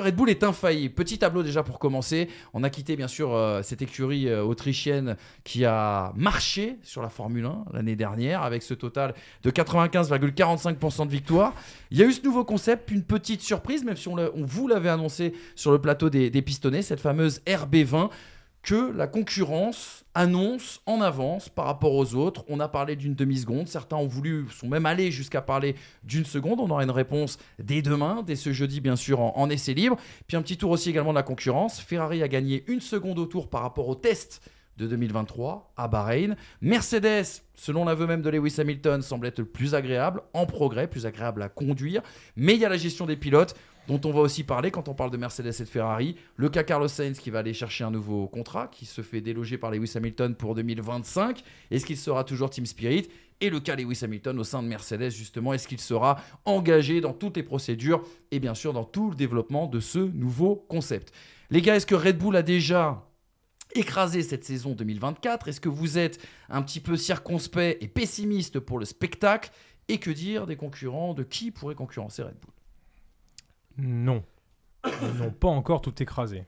Red Bull est infaillible Petit tableau déjà pour commencer. On a quitté bien sûr euh, cette écurie euh, autrichienne qui a marché sur la Formule 1 l'année dernière avec ce total de 95,45% de victoire. Il y a eu ce nouveau concept, une petite surprise, même si on vous l'avait annoncé sur le plateau des, des pistonnets, cette fameuse RB20 que la concurrence annonce en avance par rapport aux autres. On a parlé d'une demi-seconde, certains ont voulu, sont même allés jusqu'à parler d'une seconde. On aura une réponse dès demain, dès ce jeudi bien sûr en, en essai libre. Puis un petit tour aussi également de la concurrence. Ferrari a gagné une seconde au tour par rapport au test de 2023 à Bahreïn. Mercedes, selon l'aveu même de Lewis Hamilton, semble être le plus agréable, en progrès, plus agréable à conduire. Mais il y a la gestion des pilotes dont on va aussi parler quand on parle de Mercedes et de Ferrari. Le cas Carlos Sainz qui va aller chercher un nouveau contrat, qui se fait déloger par Lewis Hamilton pour 2025. Est-ce qu'il sera toujours Team Spirit? Et le cas Lewis Hamilton au sein de Mercedes, justement, est-ce qu'il sera engagé dans toutes les procédures et bien sûr dans tout le développement de ce nouveau concept? Les gars, est-ce que Red Bull a déjà écrasé cette saison 2024 Est-ce que vous êtes un petit peu circonspect et pessimiste pour le spectacle? Et que dire des concurrents? De qui pourrait concurrencer Red Bull? Non. Ils n'ont pas encore tout écrasé.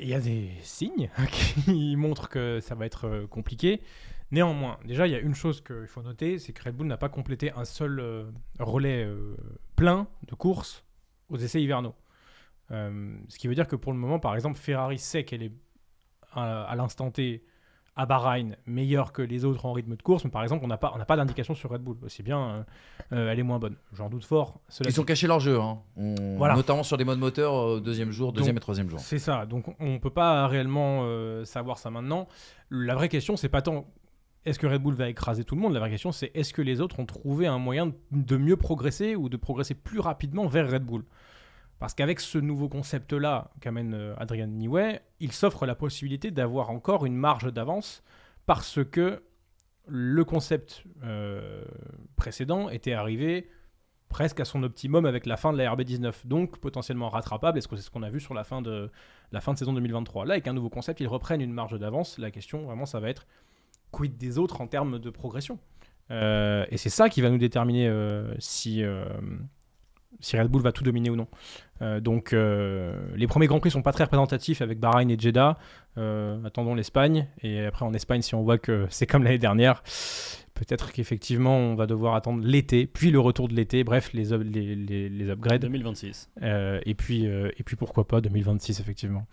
Il y a des signes qui montrent que ça va être euh, compliqué. Néanmoins, déjà, il y a une chose qu'il faut noter, c'est que Red Bull n'a pas complété un seul euh, relais euh, plein de courses aux essais hivernaux. Ce qui veut dire que pour le moment, par exemple, Ferrari sait qu'elle est à l'instant T à Bahreïn meilleure que les autres en rythme de course, mais par exemple, on n'a pas, on pas d'indication sur Red Bull. C'est bien, euh, euh, elle est moins bonne. J'en doute fort. Cela Ils ont caché leur jeu, hein. On- Voilà. notamment sur des modes moteurs au deuxième jour, deuxième et troisième jour. C'est ça. Donc on peut pas réellement euh, savoir ça maintenant. La vraie question, c'est pas tant est-ce que Red Bull va écraser tout le monde. La vraie question, c'est est-ce que les autres ont trouvé un moyen de mieux progresser ou de progresser plus rapidement vers Red Bull? Parce qu'avec ce nouveau concept-là qu'amène euh, Adrian Newey, il s'offre la possibilité d'avoir encore une marge d'avance parce que le concept euh, précédent était arrivé presque à son optimum avec la fin de la RB19, donc potentiellement rattrapable. Est-ce que c'est ce qu'on a vu sur la fin de la saison 2023 Là, avec un nouveau concept, ils reprennent une marge d'avance. La question, vraiment, ça va être quid des autres en termes de progression? Euh, Et c'est ça qui va nous déterminer si, si Red Bull va tout dominer ou non. Euh, donc, euh, les premiers Grands Prix sont pas très représentatifs avec Bahreïn et Jeddah. Euh, attendons l'Espagne. Et après, en Espagne, si on voit que c'est comme l'année dernière, peut-être qu'effectivement, on va devoir attendre l'été, puis le retour de l'été. Bref, les, up- les, les, les upgrades. 2026. Euh, et, puis, euh, et puis, pourquoi pas 2026, effectivement.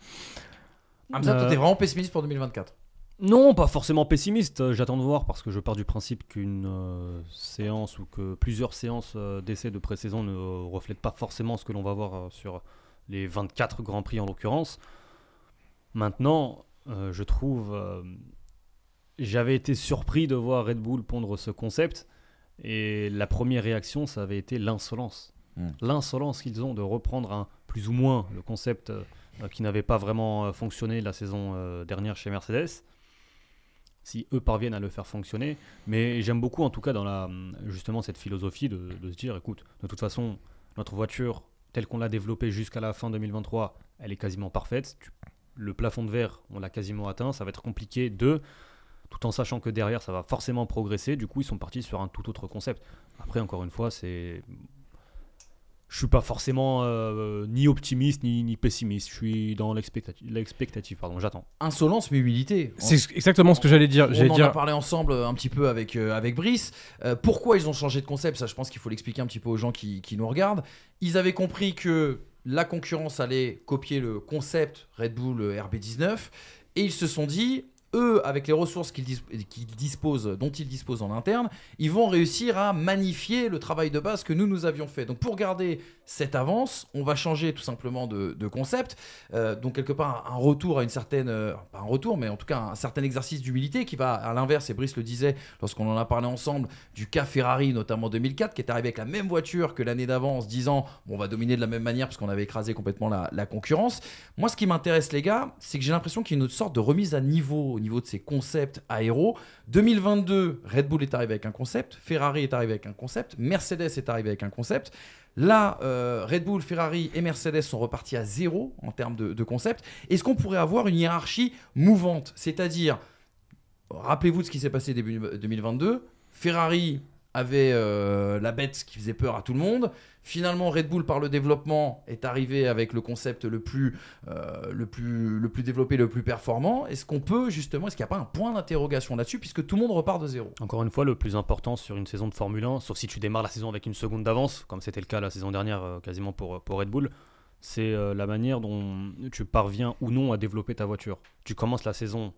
Hamza, toi, t'es vraiment pessimiste pour 2024 Non, pas forcément pessimiste. Euh, J'attends de voir parce que je pars du principe qu'une euh, séance ou que plusieurs séances euh, d'essai de pré-saison ne reflètent pas forcément ce que l'on va voir euh, sur les 24 Grands Prix en l'occurrence. Maintenant, euh, je trouve. euh, J'avais été surpris de voir Red Bull pondre ce concept et la première réaction, ça avait été l'insolence. Hmm. L'insolence qu'ils ont de reprendre un, plus ou moins le concept euh, qui n'avait pas vraiment euh, fonctionné la saison euh, dernière chez Mercedes si eux parviennent à le faire fonctionner. Mais j'aime beaucoup, en tout cas, dans la, justement cette philosophie de, se dire, écoute, de toute façon, notre voiture, telle qu'on l'a développée jusqu'à la fin 2023, elle est quasiment parfaite. Le plafond de verre, on l'a quasiment atteint. Ça va être compliqué de, tout en sachant que derrière, ça va forcément progresser. Du coup, ils sont partis sur un tout autre concept. Après, encore une fois, c'est je suis pas forcément euh, ni optimiste ni, ni pessimiste. Je suis dans l'expectative. l'expectative, pardon. J'attends. Insolence mais humilité. C'est exactement ce que j'allais dire. On en a dire parlé ensemble euh, un petit peu avec, euh, avec Brice. Euh, pourquoi ils ont changé de concept? Ça, je pense qu'il faut l'expliquer un petit peu aux gens qui, qui nous regardent. Ils avaient compris que la concurrence allait copier le concept Red Bull euh, RB19 et ils se sont dit, eux, avec les ressources qu'ils dis- qu'ils disposent, dont ils disposent en interne, ils vont réussir à magnifier le travail de base que nous, nous avions fait. Donc pour garder cette avance, on va changer tout simplement de, concept. Euh, donc quelque part un retour à une certaine, euh, pas un retour, mais en tout cas un certain exercice d'humilité qui va à l'inverse, et Brice le disait lorsqu'on en a parlé ensemble, du cas Ferrari notamment 2004, qui est arrivé avec la même voiture que l'année d'avant en se disant on va dominer de la même manière parce qu'on avait écrasé complètement la, la concurrence. Moi ce qui m'intéresse les gars, c'est que j'ai l'impression qu'il y a une sorte de remise à niveau au niveau de ces concepts aéros. 2022, Red Bull est arrivé avec un concept, Ferrari est arrivé avec un concept, Mercedes est arrivé avec un concept. Là, euh, Red Bull, Ferrari et Mercedes sont repartis à zéro en termes de, de concept. Est-ce qu'on pourrait avoir une hiérarchie mouvante? C'est-à-dire, rappelez-vous de ce qui s'est passé début 2022, Ferrari avait euh, la bête qui faisait peur à tout le monde. Finalement, Red Bull, par le développement, est arrivé avec le concept le plus, euh, le plus, le plus développé, le plus performant. Est-ce qu'on peut justement, est-ce qu'il n'y a pas un point d'interrogation là-dessus, puisque tout le monde repart de zéro? Encore une fois, le plus important sur une saison de Formule 1, sauf si tu démarres la saison avec une seconde d'avance, comme c'était le cas la saison dernière euh, quasiment pour, pour Red Bull, c'est euh, la manière dont tu parviens ou non à développer ta voiture. Tu commences la saison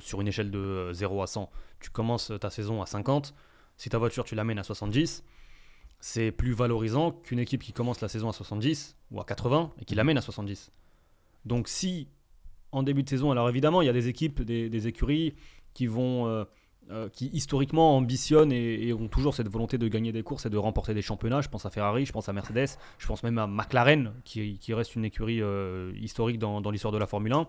sur une échelle de euh, 0 à 100, tu commences ta saison à 50, si ta voiture tu l'amènes à 70, c'est plus valorisant qu'une équipe qui commence la saison à 70 ou à 80 et qui l'amène à 70. Donc si en début de saison, alors évidemment il y a des équipes, des, des écuries qui vont... euh, euh, qui historiquement ambitionnent et, et ont toujours cette volonté de gagner des courses et de remporter des championnats. Je pense à Ferrari, je pense à Mercedes, je pense même à McLaren, qui, qui reste une écurie euh, historique dans, dans l'histoire de la Formule 1.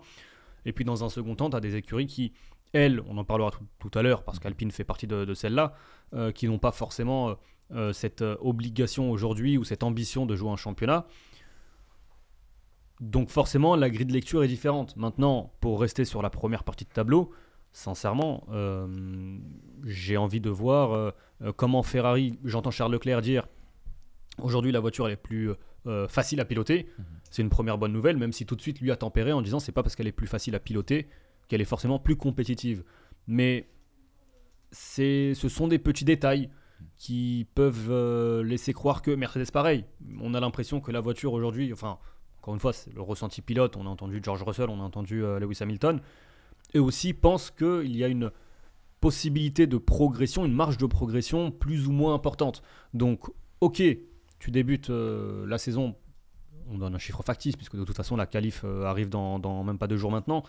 Et puis dans un second temps, tu as des écuries qui, elles, on en parlera tout, tout à l'heure, parce qu'Alpine fait partie de, de celles-là, euh, qui n'ont pas forcément euh, euh, cette obligation aujourd'hui ou cette ambition de jouer un championnat. Donc forcément, la grille de lecture est différente. Maintenant, pour rester sur la première partie de tableau, sincèrement, euh, j'ai envie de voir comment Ferrari, j'entends Charles Leclerc dire, aujourd'hui la voiture elle est plus facile à piloter. C'est une première bonne nouvelle, même si tout de suite lui a tempéré en disant c'est pas parce qu'elle est plus facile à piloter qu'elle est forcément plus compétitive. Mais ce sont des petits détails qui peuvent euh, laisser croire que Mercedes pareil. On a l'impression que la voiture aujourd'hui, enfin encore une fois c'est le ressenti pilote, on a entendu George Russell, on a entendu euh, Lewis Hamilton, et aussi pensent qu'il y a une possibilité de progression, une marge de progression plus ou moins importante. Donc, ok, tu débutes euh, la saison, on donne un chiffre factice, puisque de toute façon la qualif arrive dans même pas deux jours maintenant.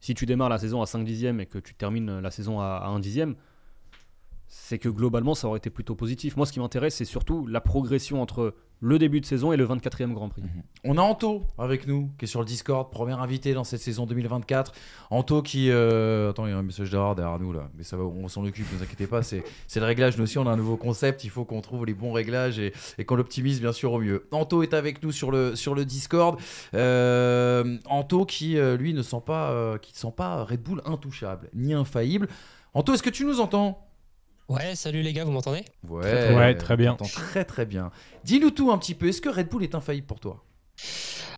Si tu démarres la saison à 5 dixièmes et que tu termines la saison à, à 1 dixième, c'est que globalement ça aurait été plutôt positif. Moi, ce qui m'intéresse, c'est surtout la progression entre le début de saison et le 24e Grand Prix. On a Anto avec nous, qui est sur le Discord, premier invité dans cette saison 2024. Anto qui... euh, Attends, il y a un message d'erreur derrière nous là, mais ça va, on s'en occupe, ne vous inquiétez pas, c'est le réglage. Nous aussi, on a un nouveau concept, il faut qu'on trouve les bons réglages et, qu'on l'optimise bien sûr au mieux. Anto est avec nous sur le, sur le Discord. Euh, Anto qui, euh, lui, ne sent pas, qui ne sent pas Red Bull intouchable, ni infaillible. Anto, est-ce que tu nous entends? Ouais, salut les gars, vous m'entendez? Ouais, Ouais, très bien. Très très bien. Dis-nous tout un petit peu, est-ce que Red Bull est infaillible pour toi?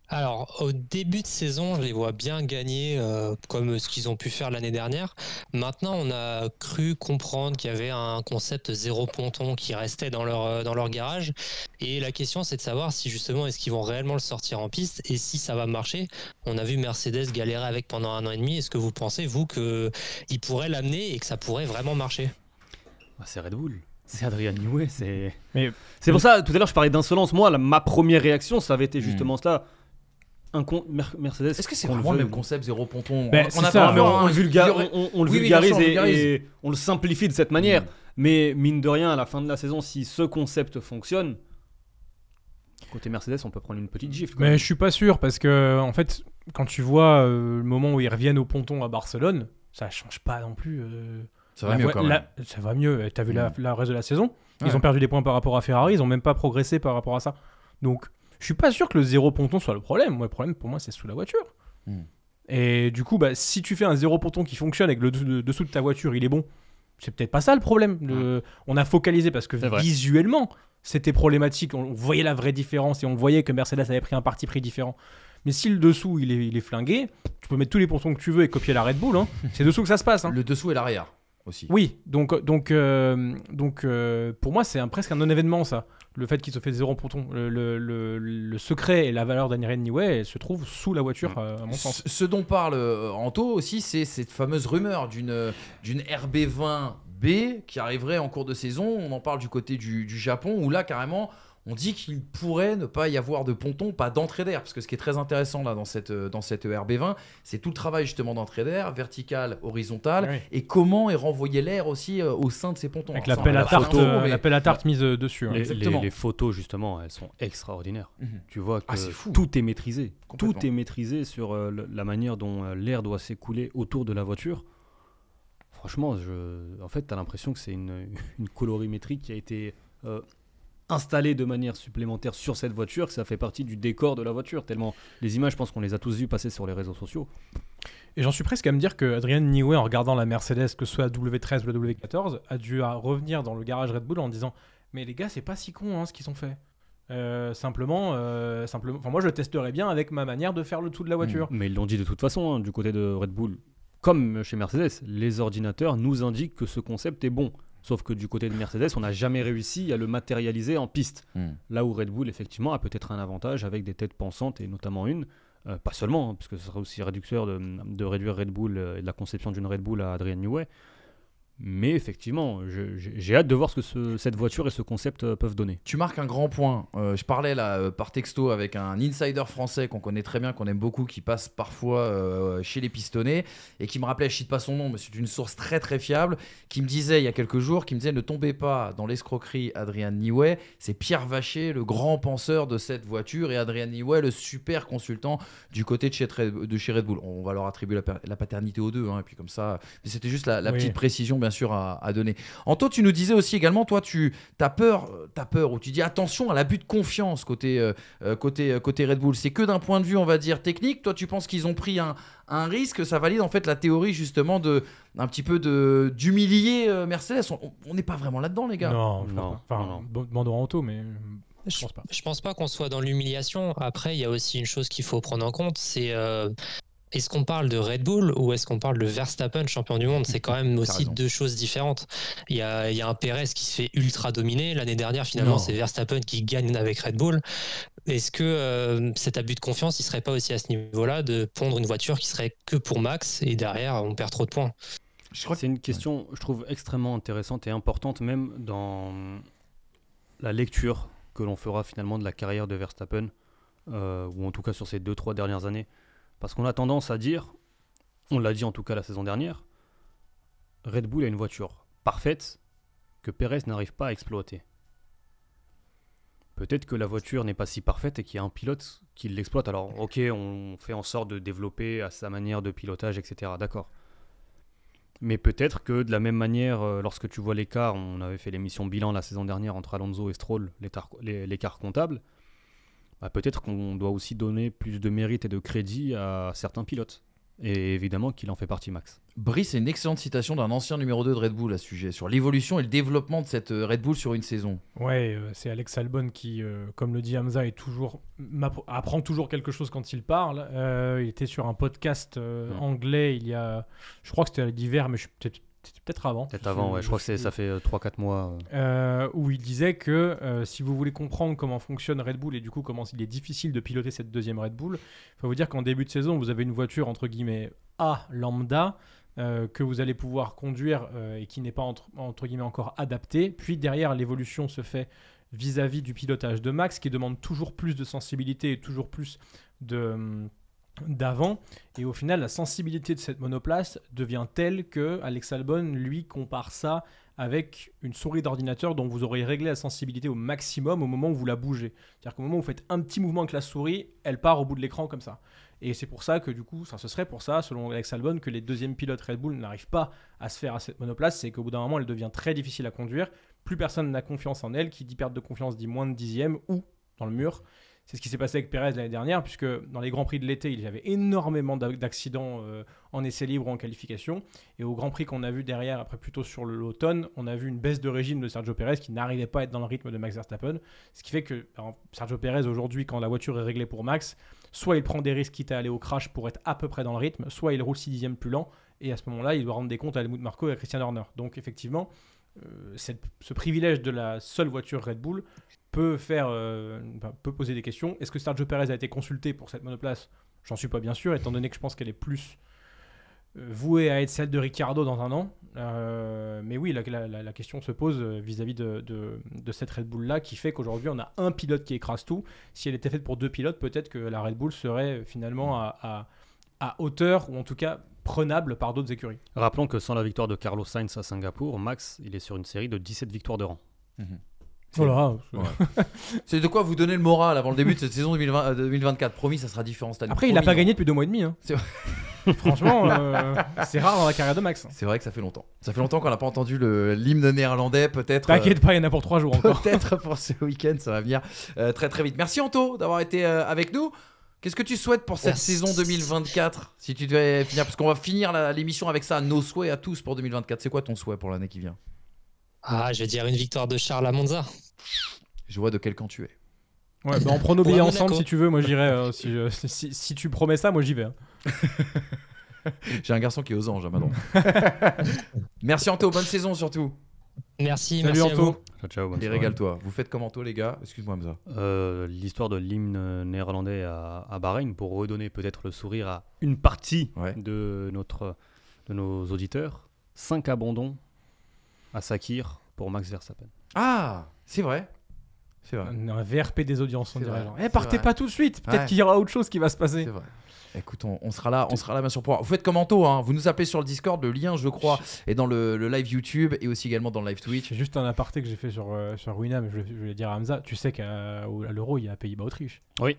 Alors, au début de saison, je les vois bien gagner euh, comme ce qu'ils ont pu faire l'année dernière. Maintenant, on a cru comprendre qu'il y avait un concept zéro ponton qui restait dans leur, euh, dans leur garage. Et la question, c'est de savoir si justement, est-ce qu'ils vont réellement le sortir en piste et si ça va marcher. On a vu Mercedes galérer avec pendant un an et demi. Est-ce que vous pensez, vous, qu'ils pourraient l'amener et que ça pourrait vraiment marcher? Ah, c'est Red Bull. C'est Adrian Newey. C'est Mais c'est pour ça, tout à l'heure, je parlais d'insolence. Moi, la- ma première réaction, ça avait été Mm. justement cela. Un con- Mer- Mercedes. Est-ce que c'est qu'on vraiment le même concept zéro ponton Ben, On c'est a ça, pas mais on, vraiment on un- le vulga- on- on- on le Oui, oui, bien sûr, vulgarise, on et- vulgarise. et, on le simplifie de cette manière. Mais mine de rien, à la fin de la saison, si ce concept fonctionne, côté Mercedes, on peut prendre une petite gifle. quand Mais même. je suis pas sûr parce que en fait, quand tu vois euh, le moment où ils reviennent au ponton à Barcelone, ça change pas non plus. euh, Ça va la mieux quand même. la- ça va mieux. T'as vu la, Mm. la reste de la saison? Ils Ouais. ont perdu des points par rapport à Ferrari. Ils ont même pas progressé par rapport à ça. Donc, je suis pas sûr que le zéro ponton soit le problème. Moi, le problème pour moi, c'est sous la voiture. Mm. Et du coup, bah, si tu fais un zéro ponton qui fonctionne et que le, dessous- de ta voiture il est bon, c'est peut-être pas ça le problème. Le- On a focalisé parce que visuellement c'était problématique. On voyait la vraie différence et on voyait que Mercedes avait pris un parti pris différent. Mais si le dessous il est, il est flingué, tu peux mettre tous les pontons que tu veux et copier la Red Bull. hein. C'est dessous que ça se passe. hein. Le dessous et l'arrière aussi. Oui, donc, donc, euh, donc euh, pour moi, c'est un- presque un non-événement, ça. Le fait qu'il se fait zéro ponton. Le, le- le- le secret et la valeur d'Adrien Newey se trouvent sous la voiture, euh, à mon sens. Ce dont parle Anto aussi, c'est cette fameuse rumeur d'une d'une RB20B qui arriverait en cours de saison. On en parle du côté du, du Japon où là carrément on dit qu'il pourrait ne pas y avoir de ponton, pas d'entrée d'air, parce que ce qui est très intéressant là dans cette euh, dans cette RB20, c'est tout le travail justement d'entrée d'air, vertical, horizontal, Oui. et comment est renvoyé l'air aussi euh, au sein de ces pontons. Avec Alors, la pelle ça, à la tarte, euh, à tarte mise dessus. hein. Les, exactement. les- les photos, justement, elles sont extraordinaires. Mhm. Tu vois que Ah, fou. tout est maîtrisé. Tout est maîtrisé sur euh, la manière dont euh, l'air doit s'écouler autour de la voiture. Franchement, je... en fait, tu as l'impression que c'est une, une colorimétrie qui a été installée de manière supplémentaire sur cette voiture, que ça fait partie du décor de la voiture. Tellement les images, je pense qu'on les a tous vues passer sur les réseaux sociaux. Et j'en suis presque à me dire que Adrien Newey, en regardant la Mercedes, que ce soit la W13 ou la W14, a dû revenir dans le garage Red Bull en disant Mais les gars, c'est pas si con hein, ce qu'ils ont fait. Euh, simplement, euh, simplement. Enfin, moi, je testerai bien avec ma manière de faire le tout de la voiture. Mais ils l'ont dit de toute façon, hein, du côté de Red Bull, comme chez Mercedes, les ordinateurs nous indiquent que ce concept est bon. Sauf que du côté de Mercedes, on n'a jamais réussi à le matérialiser en piste. Hmm. Là où Red Bull, effectivement, a peut-être un avantage avec des têtes pensantes, et notamment une, euh, pas seulement, hein, parce que ce serait aussi réducteur de, de réduire Red Bull euh, et de la conception d'une Red Bull à Adrian Newey. Mais effectivement, j'ai hâte de voir ce que ce- cette voiture et ce concept euh, peuvent donner. Tu marques un grand point. Euh, je parlais là euh, par texto avec un insider français qu'on connaît très bien, qu'on aime beaucoup, qui passe parfois euh, chez les pistonnés et qui me rappelait, je cite pas son nom, mais c'est une source très très fiable, qui me disait il y a quelques jours, qui me disait ne tombez pas dans l'escroquerie Adrien Newey, c'est Pierre Vacher, le grand penseur de cette voiture, et Adrien Newey, le super consultant du côté de chez, Red- de chez Red Bull. On va leur attribuer la, pa- la paternité aux deux, hein, et puis comme ça, mais c'était juste la, la Oui. petite précision bien sûr à, à donner. Anto, tu nous disais aussi également, toi, tu as peur, euh, t'as peur, ou tu dis attention à l'abus de confiance côté, euh, euh, côté, côté Red Bull. C'est que d'un point de vue, on va dire, technique. Toi, tu penses qu'ils ont pris un, un risque Ça valide en fait la théorie justement de un petit peu de d'humilier euh, Mercedes. On- n'est pas vraiment là-dedans, les gars. Non, Non. Enfin, demandons à Anto, mais je Je, pense pas. je pense pas qu'on soit dans l'humiliation. Après, il y a aussi une chose qu'il faut prendre en compte, c'est euh, est-ce qu'on parle de Red Bull ou est-ce qu'on parle de Verstappen, champion du monde? C'est quand même aussi raison. deux choses différentes. Il y a, il y a un Perez qui se fait ultra dominer. L'année dernière, finalement, c'est Verstappen qui gagne avec Red Bull. Est-ce que euh, cet abus de confiance, il serait pas aussi à ce niveau-là de pondre une voiture qui serait que pour Max et derrière, on perd trop de points? Je crois que C'est une question, je trouve, extrêmement intéressante et importante, même dans la lecture que l'on fera finalement de la carrière de Verstappen, euh, ou en tout cas sur ces deux, trois dernières années. Parce qu'on a tendance à dire, on l'a dit en tout cas la saison dernière, Red Bull a une voiture parfaite que Perez n'arrive pas à exploiter. Peut-être que la voiture n'est pas si parfaite et qu'il y a un pilote qui l'exploite. Alors, ok, on fait en sorte de développer à sa manière de pilotage, etc. D'accord. Mais peut-être que de la même manière, euh, lorsque tu vois l'écart, on avait fait l'émission bilan la saison dernière entre Alonso et Stroll, l'écart comptable, bah, peut-être qu'on doit aussi donner plus de mérite et de crédit à certains pilotes. Et évidemment qu'il en fait partie, Max. Brice, c'est une excellente citation d'un ancien numéro 2 de Red Bull à ce sujet, sur l'évolution et le développement de cette euh, Red Bull sur une saison. Ouais, euh, c'est Alex Albon qui, euh, comme le dit Hamza, est toujours, apprend toujours quelque chose quand il parle. Euh, il était sur un podcast euh, anglais il y a, je crois que c'était l'hiver, mais je suis peut-être c'était peut-être avant. Peut-être avant, ouais, je crois que ça fait 3-4 mois. euh. Euh, où il disait que euh, si vous voulez comprendre comment fonctionne Red Bull et du coup comment il est difficile de piloter cette deuxième Red Bull, il faut vous dire qu'en début de saison, vous avez une voiture entre guillemets A lambda euh, que vous allez pouvoir conduire euh, et qui n'est pas entre, entre guillemets encore adaptée. Puis derrière, l'évolution se fait vis-à-vis du pilotage de Max qui demande toujours plus de sensibilité et toujours plus de hum, d'avant et au final la sensibilité de cette monoplace devient telle que Alex Albon lui compare ça avec une souris d'ordinateur dont vous aurez réglé la sensibilité au maximum au moment où vous la bougez. C'est-à-dire qu'au moment où vous faites un petit mouvement avec la souris, elle part au bout de l'écran comme ça. Et c'est pour ça que du coup, ça, ce serait pour ça, selon Alex Albon, que les deuxièmes pilotes Red Bull n'arrivent pas à se faire à cette monoplace, c'est qu'au bout d'un moment, elle devient très difficile à conduire. Plus personne n'a confiance en elle, qui dit perte de confiance dit moins de dixième ou dans le mur. C'est ce qui s'est passé avec Perez l'année dernière, puisque dans les Grands Prix de l'été, il y avait énormément d'a- d'accidents euh, en essai libre ou en qualification. Et au Grand Prix qu'on a vu derrière, après plutôt sur l'automne, on a vu une baisse de régime de Sergio Perez qui n'arrivait pas à être dans le rythme de Max Verstappen. Ce qui fait que Sergio Perez, aujourd'hui, quand la voiture est réglée pour Max, soit il prend des risques quitte à aller au crash pour être à peu près dans le rythme, soit il roule 6 dixièmes plus lent. Et à ce moment-là, il doit rendre des comptes à Helmut Marko et à Christian Horner. Donc effectivement, euh, ce privilège de la seule voiture Red Bull peut faire, euh, peut poser des questions. Est-ce que Sergio Perez a été consulté pour cette monoplace? J'en suis pas bien sûr, étant donné que je pense qu'elle est plus euh, vouée à être celle de Ricardo dans un an. Euh, mais oui, la, la- question se pose vis-à-vis de, de- de cette Red Bull là, qui fait qu'aujourd'hui on a un pilote qui écrase tout. Si elle était faite pour deux pilotes, peut-être que la Red Bull serait finalement à, à- à hauteur ou en tout cas prenable par d'autres écuries. Rappelons que sans la victoire de Carlos Sainz à Singapour, Max, il est sur une série de 17 victoires de rang. Voilà. C'est de quoi vous donner le moral avant le début de cette saison 2020, euh, 2024. Promis, ça sera différent cette année. Après, il n'a pas gagné depuis deux mois et demi. hein. Franchement, euh, c'est rare dans la carrière de Max. C'est vrai que ça fait longtemps. Ça fait longtemps qu'on n'a pas entendu l'hymne néerlandais, peut-être. euh, T'inquiète pas, il y en a pour trois jours encore. Peut-être pour ce week-end, ça va venir euh, très très vite. Merci Anto d'avoir été euh, avec nous. Qu'est-ce que tu souhaites pour cette Merci. saison 2024 Si tu devais finir, parce qu'on va finir l'émission avec ça, nos souhaits à tous pour 2024. C'est quoi ton souhait pour l'année qui vient? Ah, je vais dire une victoire de Charles à Monza. Je vois de quel camp tu es. Ouais, bah, on prend nos billets à ensemble si tu veux. Moi, j'irai. euh, si, si, si tu promets ça, moi, j'y vais. hein. J'ai un garçon qui est aux anges, hein, maintenant. Merci Anto, bonne saison surtout. Merci, Salut, merci à Anto. vous. Ciao, bonne Et régale-toi. Vous faites comme Anto, les gars? Excuse-moi, Hamza. Euh, L'histoire de l'hymne néerlandais à, à Bahreïn pour redonner peut-être le sourire à une partie Ouais. de, notre, de nos auditeurs. 5 abandons à Sakir pour Max Verstappen. Ah, c'est vrai. C'est vrai. Un, un VRP des audiences, on dirait. Eh, partez vrai. pas tout de suite. Peut-être Ouais. qu'il y aura autre chose qui va se passer. C'est vrai. Écoute, on, on sera là, on sera là bien sûr pour. Vous faites comme Anto, hein. vous nous appelez sur le Discord, le lien, je crois, est dans le, le live YouTube et aussi également dans le live Twitch. C'est juste un aparté que j'ai fait sur, euh, sur Winam. Je, voulais- je voulais dire à Hamza, tu sais qu'à l'Euro, il y a Pays-Bas-Autriche. Oui.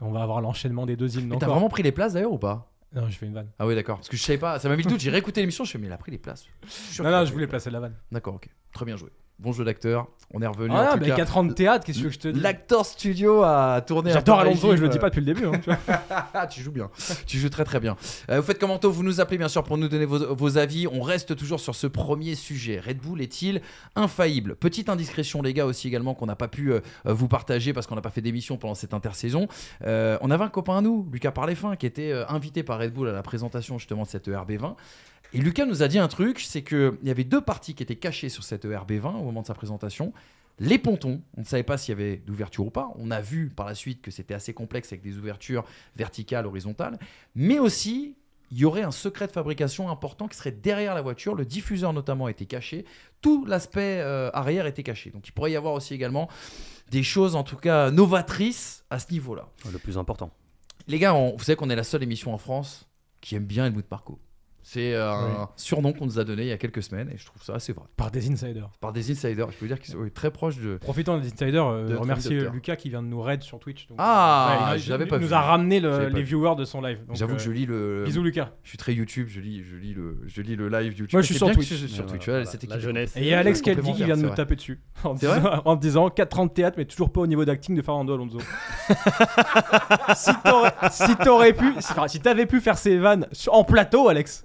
On va avoir l'enchaînement des deux Mais t'as vraiment pris les places d'ailleurs ou pas? Non, je fais une vanne. Ah oui, d'accord. Parce que je savais pas, ça m'a mis le doute. J'ai réécouté l'émission, je fais, mais il a pris les places. Je suis sûr Non, qu'il a non, pris je voulais places. placer la vanne. D'accord, ok. Très bien joué. Bon jeu d'acteur. On est revenu. Ah, en tout mais cas. 4 ans de théâtre, qu'est-ce que je te dis L'acteur studio a tourné. J'adore Alonso et je le dis pas depuis le début. hein, tu vois. Ah, tu joues bien. tu joues très très bien. Euh, vous faites comme Anto, vous nous appelez bien sûr pour nous donner vos, vos avis. On reste toujours sur ce premier sujet. Red Bull est-il infaillible? Petite indiscrétion, les gars, aussi également qu'on n'a pas pu euh, vous partager parce qu'on n'a pas fait d'émission pendant cette intersaison. Euh, on avait un copain à nous, Lucas Parlefin, qui était invité par Red Bull à la présentation justement de cette E ERB20. Et Lucas nous a dit un truc, c'est qu'il y avait deux parties qui étaient cachées sur cette E ERB20 au moment de sa présentation. Les pontons, on ne savait pas s'il y avait d'ouverture ou pas. On a vu par la suite que c'était assez complexe avec des ouvertures verticales, horizontales. Mais aussi, il y aurait un secret de fabrication important qui serait derrière la voiture. Le diffuseur notamment était caché. Tout l'aspect euh, arrière était caché. Donc il pourrait y avoir aussi également des choses en tout cas novatrices à ce niveau-là. Le plus important. Les gars, on- vous savez qu'on est la seule émission en France qui aime bien Helmut Marko. C'est euh, un surnom qu'on nous a donné il y a quelques semaines et je trouve ça assez vrai. Par des insiders. Par des insiders, je peux dire qu'ils sont oui, très proches de. Profitant des insiders, euh, De remercier. Lucas qui vient de nous raid sur Twitch. donc, Ah, euh, l'avais il pas nous vu. a ramené le- J'avais les viewers de son live. J'avoue euh, que je lis le. Bisous Lucas. Je suis très YouTube, je lis, je lis le, je lis le live YouTube. Moi, je suis sur Twitch. je suis sur Ouais, Twitch. voilà, ouais, cette la jeunesse. Et il y a Alex Kelty qui vient de nous vrai. taper dessus en, disant, en disant 4 ans de théâtre, mais toujours pas au niveau d'acting de Fernando Alonso. si t'aurais pu, si, enfin, si t'avais pu faire ces vannes en plateau, Alex.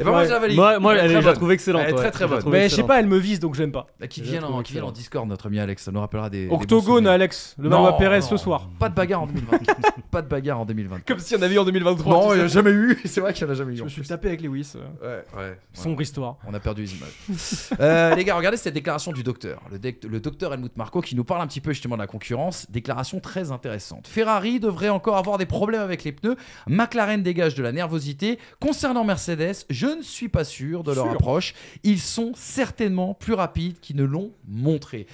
Et ben moi je la valide. Moi, moi Elle est elle, très je la trouve excellente. Elle est ouais. très, très bonne. Mais je sais pas, elle me vise donc j'aime pas. Bah, Qui Je vienne, trouve en, qui en. Discord, notre ami Alex. Ça nous rappellera des. Octogone. Alex. Le Perez non. ce soir. Pas de bagarre en 2024. pas de bagarre en 2024. Comme si on avait eu en 2023. Non, il n'y sais. a jamais eu. C'est vrai qu'il n'y en a jamais eu. Je en me suis tapé avec Lewis. euh, Ouais. Sombre histoire. On a perdu les images. Euh, les gars, regardez cette déclaration du docteur. Le, docteur Helmut Marko qui nous parle un petit peu justement de la concurrence. Déclaration très intéressante. Ferrari devrait encore avoir des problèmes avec les pneus. McLaren dégage de la nervosité. Concernant Mercedes, je ne suis pas sûr de leur Sûr. approche. Ils sont certainement plus rapides qu'ils ne l'ont montré.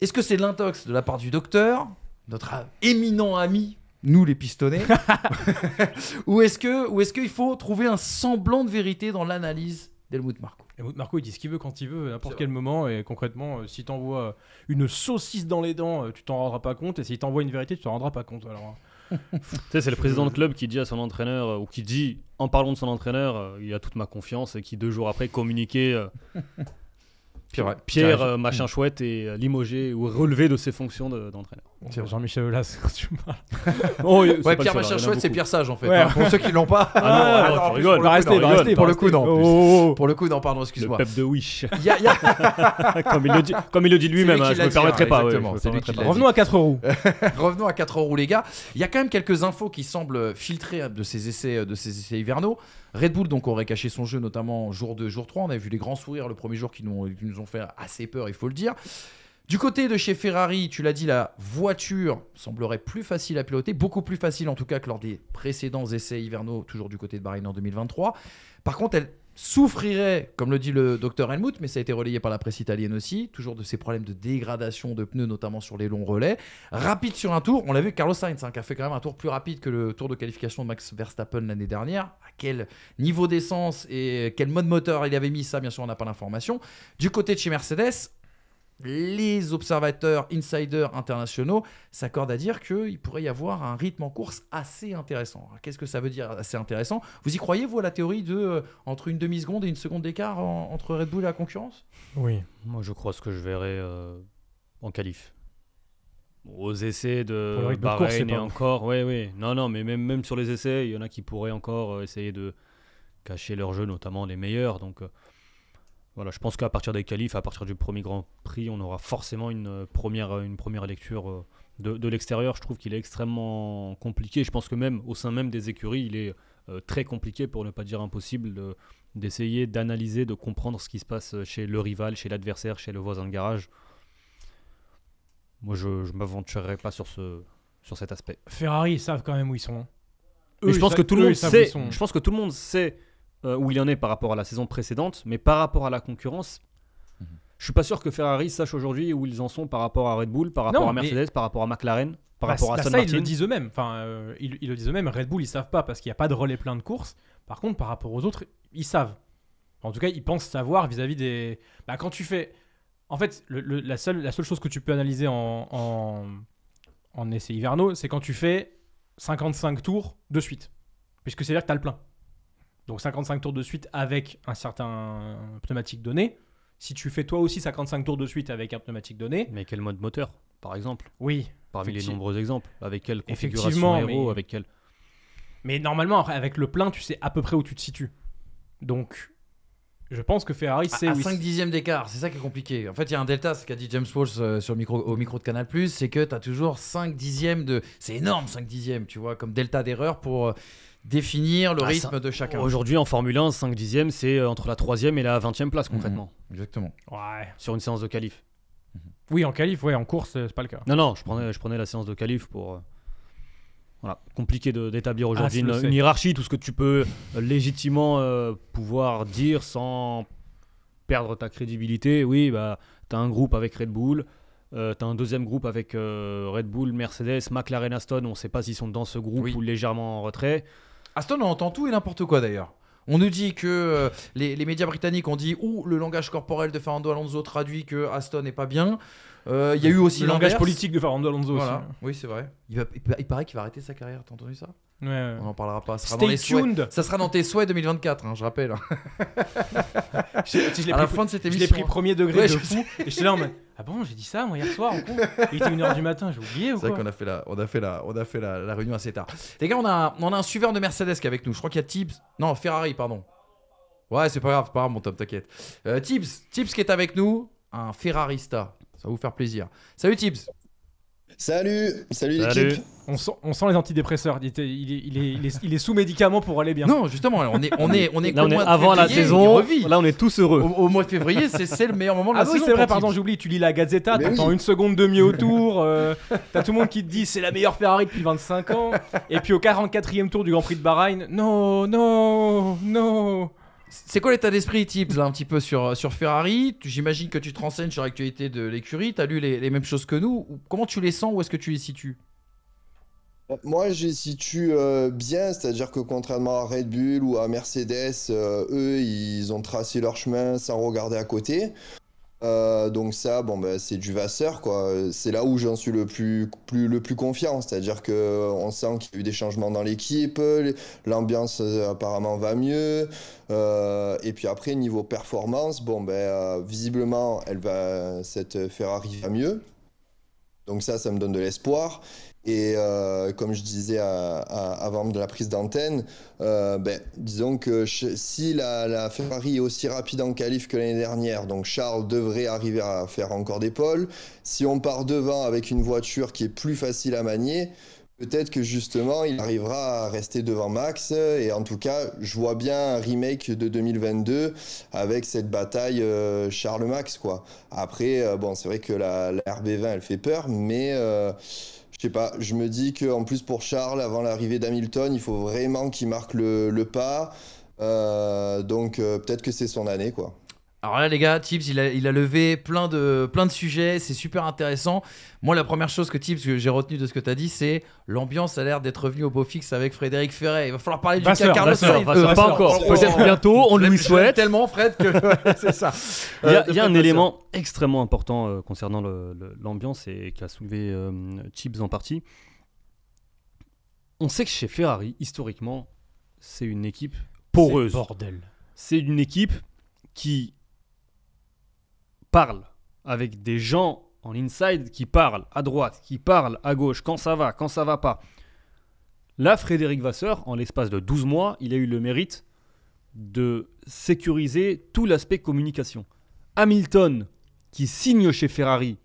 Est-ce que c'est de l'intox de la part du docteur, notre éminent ami nous les pistonnés ou est-ce que ou est-ce qu'il faut trouver un semblant de vérité dans l'analyse d'Helmut Marko? Et Marco, il dit ce qu'il veut quand il veut, à n'importe quel moment. Et concrètement, euh, si t'envoies une saucisse dans les dents, euh, tu t'en rendras pas compte. Et si t'envoies une vérité, tu t'en rendras pas compte. Alors, hein. Tu sais, c'est le président de club qui dit à son entraîneur, euh, ou qui dit, en parlant de son entraîneur, euh, il a toute ma confiance, et qui deux jours après communiquait euh, Pierre, Pierre, euh, machin chouette, et euh, limogé ou relevé de ses fonctions de- d'entraîneur. Vrai. Jean-Michel Aulas, quand tu parles. Oh, oui, Ouais, Pierre le seul, Machin Chouette, c'est. Pierre Sage en fait. Ouais. hein. Pour ceux qui l'ont pas. Ah non, Ah, non, en tu plus, rigoles. pour le Va coup, rester, non, va rigole. rester. Pour le coup, non. plus. Oh, Pour le coup, non, pardon, Le excuse-moi. pep de Wish. Il y a- il y a- comme, il le dit, comme il le dit lui-même, lui hein, je me permettrai hein, pas. Revenons à 4 roues. Revenons à 4 roues, les gars. Il y a quand même quelques infos qui semblent filtrer de ces essais, de ces essais hivernaux. Red Bull donc aurait caché son jeu, notamment jour 2, jour 3. On a vu les grands sourires le premier jour qui nous, ont assez peur, il faut le dire. Du côté de chez Ferrari, tu l'as dit, la voiture semblerait plus facile à piloter, beaucoup plus facile en tout cas que lors des précédents essais hivernaux, toujours du côté de Bahreïn en 2023. Par contre, elle souffrirait, comme le dit le docteur Helmut, mais ça a été relayé par la presse italienne aussi, toujours de ces problèmes de dégradation de pneus, notamment sur les longs relais. Rapide sur un tour, on l'a vu Carlos Sainz, hein, qui a fait quand même un tour plus rapide que le tour de qualification de Max Verstappen l'année dernière. À quel niveau d'essence et quel mode moteur il avait mis, ça bien sûr on n'a pas l'information. Du côté de chez Mercedes, les observateurs insiders internationaux s'accordent à dire qu'il pourrait y avoir un rythme en course assez intéressant. Qu'est-ce que ça veut dire assez intéressant? Vous y croyez, vous, à la théorie de euh, entre une demi-seconde et une seconde d'écart en- entre Red Bull et la concurrence? Oui. Moi, je crois ce que je verrai euh, en qualif. aux essais de Bahreïn et pas encore. Oui, oui. Non, non, mais même, même sur les essais, il y en a qui pourraient encore euh, essayer de cacher leur jeu, notamment les meilleurs. Donc euh, voilà, je pense qu'à partir des qualifs, à partir du premier Grand Prix, on aura forcément une euh, première, une première lecture euh, de, de l'extérieur. Je trouve qu'il est extrêmement compliqué. Je pense que même au sein même des écuries, il est euh, très compliqué, pour ne pas dire impossible, de- d'essayer d'analyser, de comprendre ce qui se passe chez le rival, chez l'adversaire, chez le voisin de garage. Moi, je ne m'aventurerai pas sur, ce, sur cet aspect. Ferrari, ils savent quand même où ils Eux, je que tout le monde sait. sont. Je pense que tout le monde sait euh, où il en est par rapport à la saison précédente, mais par rapport à la concurrence, Mhm. je suis pas sûr que Ferrari sache aujourd'hui où ils en sont par rapport à Red Bull, par rapport Non, à mais- Mercedes, par rapport à McLaren, par Bah, rapport à bah, Aston ça, ils Martin. le disent eux-mêmes. Enfin, euh, ils, ils le disent eux-mêmes. Red Bull, ils savent pas parce qu'il n'y a pas de relais plein de courses. Par contre, par rapport aux autres, ils savent. En tout cas, ils pensent savoir vis-à-vis des. Bah, quand tu fais. En fait, le- le- la, seule, la seule chose que tu peux analyser en, en, en essai hivernaux, c'est quand tu fais 55 tours de suite. Puisque c'est-à-dire que tu as le plein. Donc 55 tours de suite avec un certain pneumatique donné. Si tu fais toi aussi 55 tours de suite avec un pneumatique donné, Mais quel mode moteur, par exemple? Oui, Parmi les nombreux exemples. Avec quelle configuration aéro mais- Avec quel... Mais normalement, avec le plein, tu sais à peu près où tu te situes. Donc, je pense que Ferrari À, sait à ils- 5 dixièmes d'écart, c'est ça qui est compliqué. En fait, il y a un delta, ce qu'a dit James Walsh euh, sur le micro, au micro de Canal, c'est que tu as toujours 5 dixièmes de. C'est énorme, 5 dixièmes, tu vois, comme delta d'erreur pour euh, définir le Ah, rythme ça- de chacun. Aujourd'hui, en Formule 1, 5 dixièmes, c'est euh, entre la 3 et la 20e place concrètement, Exactement. Ouais. sur une séance de qualif. Oui, en qualif, ouais, en course, euh, c'est pas le cas. Non, non, je prenais, je prenais la séance de qualif pour. euh, voilà, compliqué de- d'établir aujourd'hui je une, hiérarchie, tout ce que tu peux légitimement euh, pouvoir dire sans perdre ta crédibilité. Oui, bah, tu as un groupe avec Red Bull, euh, tu as un deuxième groupe avec euh, Red Bull, Mercedes, McLaren, Aston. On ne sait pas s'ils sont dans ce groupe Oui. ou légèrement en retrait. Aston, on entend tout et n'importe quoi d'ailleurs. On nous dit que euh, les, les médias britanniques ont dit ou le langage corporel de Fernando Alonso traduit que Aston n'est pas bien. Euh, Il y a eu aussi le langage politique de Fernando Alonso Voilà. aussi. Oui, c'est vrai. Il, va, il, paraît qu'il va arrêter sa carrière. T'as entendu ça? Ouais, ouais. On n'en parlera pas. Ça sera, dans Stay les souhaits. tuned. ça sera dans tes souhaits 2024, hein, je rappelle. Je, je À la pris, fin de cette je l'ai émission. pris premier degré Ouais, de je fou. Et j'étais là en mode Ah bon, j'ai dit ça moi hier soir en con Il était 1h du matin, j'ai oublié ou C'est vrai qu'on a fait la, on a fait la, on a fait la, la réunion assez tard. Les gars, on a, on a un suiveur de Mercedes qui est avec nous. Je crois qu'il y a Tibbs. Non, Ferrari, pardon. Ouais, c'est pas grave, c'est pas grave, mon top, t'inquiète. Euh, Tibbs, Tibbs qui est avec nous, un Ferrarista. Ça va vous faire plaisir. Salut Tibbs. Salut, salut, Salut. l'équipe. on sent, on sent les antidépresseurs. Il, est, il, est, il, est, il est sous médicaments pour aller bien. Non, justement, on est, on est, on est Là, on avant la saison. Là, on est tous heureux. Au, au mois de février, c'est le meilleur moment de Ah la oui, saison. c'est vrai, pardon, j'oublie. Tu lis la Gazzetta, t'attends oui. une seconde demi au tour. euh, T'as tout le monde qui te dit c'est la meilleure Ferrari depuis 25 ans. Et puis au 44e tour du Grand Prix de Bahreïn, non, non, non. C'est quoi l'état d'esprit, Tibbs, là, un petit peu sur, Ferrari? J'imagine que tu te renseignes sur l'actualité de l'écurie. Tu as lu les, mêmes choses que nous. Ou- Comment tu les sens? Où est-ce que tu les situes? Moi, je les situe euh, bien, c'est-à-dire que contrairement à Red Bull ou à Mercedes, euh, eux, ils ont tracé leur chemin sans regarder à côté. Euh, donc ça, bon, ben, c'est du Vasseur, quoi. C'est là où j'en suis le plus, plus, le plus confiant, c'est-à-dire que euh, on sent qu'il y a eu des changements dans l'équipe, l'ambiance euh, apparemment va mieux. Et puis après, niveau performance, bon, ben, visiblement, cette Ferrari va mieux. Donc ça, ça me donne de l'espoir. Et euh, comme je disais avant de la prise d'antenne, euh, ben, disons que si la, Ferrari est aussi rapide en qualif que l'année dernière, donc Charles devrait arriver à faire encore des pôles. Si on part devant avec une voiture qui est plus facile à manier, peut-être que justement il arrivera à rester devant Max. Et en tout cas, je vois bien un remake de 2022 avec cette bataille euh, Charles-Max. Après, bon, c'est vrai que la, la RB20 elle fait peur, mais je sais pas, je me dis qu'en plus pour Charles, avant l'arrivée d'Hamilton, il faut vraiment qu'il marque le, pas. Euh, donc euh, peut-être que c'est son année, quoi. Alors là, les gars, Tibbs, il a, il a levé plein de, plein de sujets, c'est super intéressant. Moi, la première chose que Tibbs, que j'ai retenu de ce que tu as dit, c'est l'ambiance a l'air d'être revenue au beau fixe avec Frédéric Ferret. Il va falloir parler du Vasseur, cas Carlos Vasseur, Sainz. Vasseur, Euh, pas encore. Oh, Peut-être bientôt. On lui souhaite. tellement, Fred, que c'est ça. Il y a, Euh, il y a Fred un Vasseur. élément extrêmement important euh, concernant le- le- l'ambiance et qui a soulevé euh, Chips en partie. On sait que chez Ferrari, historiquement, c'est une équipe poreuse. Bordel. C'est une équipe qui parle avec des gens en inside qui parle à droite, qui parle à gauche, quand ça va, quand ça va pas. Là, Frédéric Vasseur, en l'espace de 12 mois, il a eu le mérite de sécuriser tout l'aspect communication. Hamilton, qui signe chez Ferrari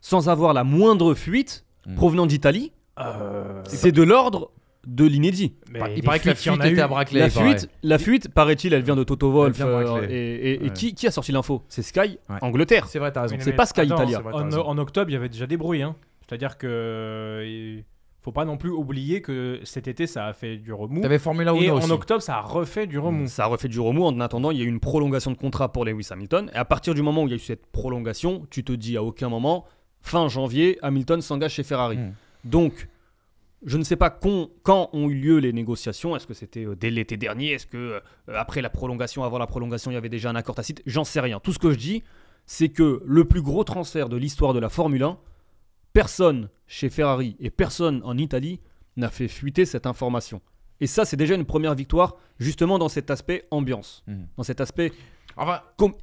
sans avoir la moindre fuite Mm. provenant d'Italie, Euh, c'est de l'ordre de l'inédit. Il paraît que la en fuite a était eu. à Brackley. La fuite, la fuite, paraît-il, elle vient de Toto Wolff. Euh, et et- et Ouais. qui, qui a sorti l'info? C'est Sky, Ouais. Angleterre. C'est vrai, t'as raison. C'est pas Sky attends, Italia. vrai, En, en octobre, il y avait déjà des bruits. hein. C'est-à-dire que euh, faut pas non plus oublier que cet été, ça a fait du remous. T'avais Formula 1 Et en aussi. octobre, ça a refait du remous. Ça a refait du remous. En attendant, il y a eu une prolongation de contrat pour Lewis Hamilton. Et à partir du moment où il y a eu cette prolongation, tu te dis à aucun moment, fin janvier, Hamilton s'engage chez Ferrari. Mm. Donc, je ne sais pas quand ont eu lieu les négociations. Est-ce que c'était euh, dès l'été dernier? Est-ce que euh, après la prolongation, avant la prolongation, il y avait déjà un accord tacite? J'en sais rien. Tout ce que je dis, c'est que le plus gros transfert de l'histoire de la Formule 1, personne chez Ferrari et personne en Italie n'a fait fuiter cette information. Et ça, c'est déjà une première victoire, justement dans cet aspect ambiance, Mhm. dans cet aspect. Enfin, Com-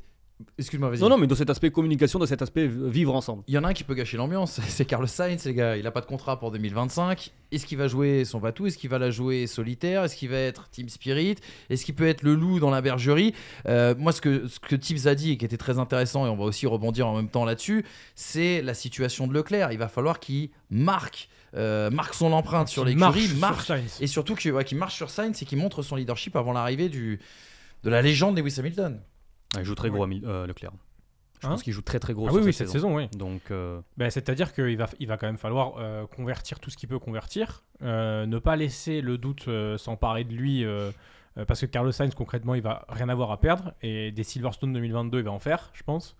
excuse-moi, vas-y. Non, non, mais dans cet aspect communication, dans cet aspect vivre ensemble. Il y en a un qui peut gâcher l'ambiance, c'est Carlos Sainz, les gars. Il a pas de contrat pour 2025. Est-ce qu'il va jouer son Vatou? Est-ce qu'il va la jouer solitaire? Est-ce qu'il va être Team Spirit? Est-ce qu'il peut être le loup dans la bergerie? Euh, Moi, ce que, ce que Tibbs a dit et qui était très intéressant, et on va aussi rebondir en même temps là-dessus, c'est la situation de Leclerc. Il va falloir qu'il marque, euh, marque son empreinte sur l'écurie, sur marque, Sainz. et surtout qu'il ouais, marche sur Sainz et qu'il montre son leadership avant l'arrivée du de la légende Lewis Hamilton. Ah, il joue très gros, Hamil- euh, Leclerc. Je Hein pense qu'il joue très très gros. Ah sur oui, oui, cette saison, oui. Donc, euh, Ben, C'est-à-dire qu'il va, il va quand même falloir euh, convertir tout ce qu'il peut convertir, euh, ne pas laisser le doute s'emparer de lui, parce que Carlos Sainz, concrètement, il va rien avoir à perdre, et des Silverstone 2022, il va en faire, je pense.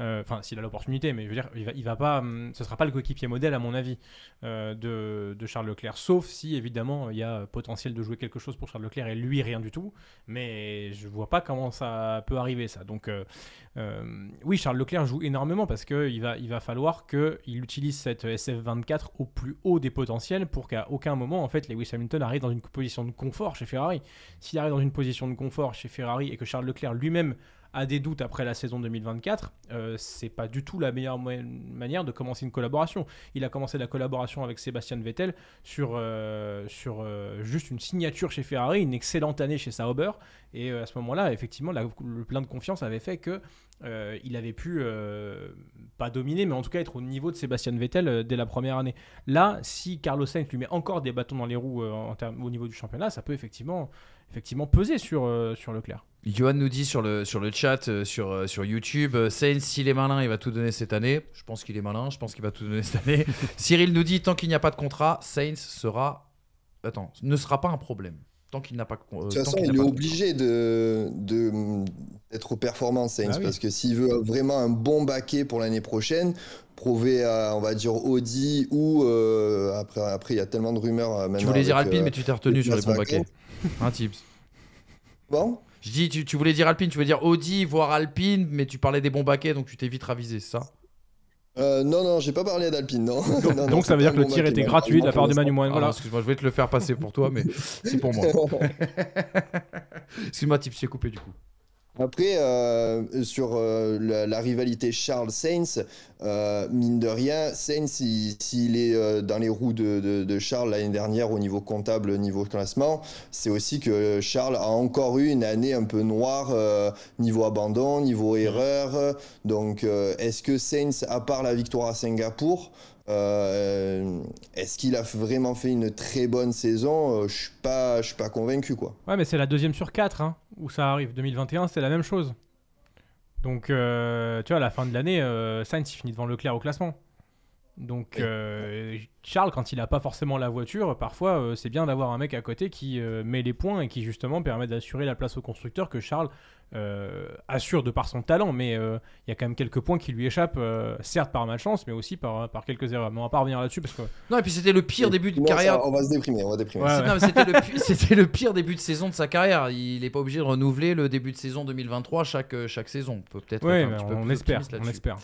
Euh, Enfin, s'il a l'opportunité, mais je veux dire, il va, pas, hum, ce sera pas le coéquipier modèle, à mon avis, euh, de, Charles Leclerc, sauf si, évidemment, il y a potentiel de jouer quelque chose pour Charles Leclerc et lui, rien du tout. Mais je vois pas comment ça peut arriver, ça. Donc, euh, oui, Charles Leclerc joue énormément parce qu'il va, il va falloir qu'il utilise cette SF24 au plus haut des potentiels pour qu'à aucun moment, en fait, Lewis Hamilton arrive dans une position de confort chez Ferrari. S'il arrive dans une position de confort chez Ferrari et que Charles Leclerc lui-même a des doutes après la saison 2024, euh, c'est pas du tout la meilleure manière de commencer une collaboration. Il a commencé la collaboration avec Sébastien Vettel sur, euh, sur euh, juste une signature chez Ferrari, une excellente année chez Sauber. Et euh, à ce moment-là, effectivement, le plein de confiance avait fait que il avait pu pas dominer, mais en tout cas être au niveau de Sébastien Vettel dès la première année. Là, si Carlos Sainz lui met encore des bâtons dans les roues au niveau du championnat, ça peut effectivement, effectivement peser sur Leclerc. Johan nous dit sur le, sur le chat, euh, sur, euh, sur YouTube, euh, Sainz, s'il est malin, il va tout donner cette année. Je pense qu'il est malin, je pense qu'il va tout donner cette année. Cyril nous dit, tant qu'il n'y a pas de contrat, Sainz sera... Attends, ne sera pas un problème. Tant qu'il n'a pas, euh, De toute façon, il est obligé de, de- d'être performant, Sainz, oui. parce que s'il veut vraiment un bon baquet pour l'année prochaine, prouver à, on va dire, Audi ou euh, après, après, il y a tellement de rumeurs. Tu voulais dire avec, Alpine, euh, mais tu t'es retenu sur les bons baquets. Hein, Tibbs Bon, Je dis, tu, tu voulais dire Alpine, tu voulais dire Audi, voire Alpine, mais tu parlais des bons baquets, donc tu t'es vite ravisé, c'est ça? Euh, non, non, j'ai pas parlé d'Alpine, non. Non, non, Donc ça veut dire que le tir était gratuit de la part de Manu Moine. Voilà. Excuse-moi, je voulais te le faire passer pour toi, mais c'est pour moi. Excuse-moi, Tibbs, je t'ai coupé du coup. Après, euh, sur euh, la, la rivalité Charles-Sainz, euh, mine de rien, Sainz, il- s'il est euh, dans les roues de, de- de Charles l'année dernière au niveau comptable, au niveau classement, c'est aussi que Charles a encore eu une année un peu noire euh, niveau abandon, niveau erreur. Donc, euh, est-ce que Sainz, à part la victoire à Singapour, euh, est-ce qu'il a vraiment fait une très bonne saison? Euh, Je suis pas, je suis pas convaincu, quoi. Ouais, mais c'est la deuxième sur quatre hein, où ça arrive. 2021, c'est la même chose. Donc, euh, tu vois, à la fin de l'année, euh, Sainz il finit devant Leclerc au classement. Donc, euh, Charles, quand il n'a pas forcément la voiture, parfois c'est bien d'avoir un mec à côté qui met les points et qui justement permet d'assurer la place au constructeur que Charles assure de par son talent. Mais euh, il y a quand même quelques points qui lui échappent, euh, certes par malchance, mais aussi par, par quelques erreurs. Mais on va pas revenir là-dessus parce que Non, et puis c'était le pire début de carrière. ça- on va se déprimer, on va déprimer. Ouais, C'était le, pire début de saison de sa carrière. Il n'est pas obligé de renouveler le début de saison 2023 chaque, euh, chaque saison. On peut peut-être ouais, être un mais petit peu on plus espère, on espère.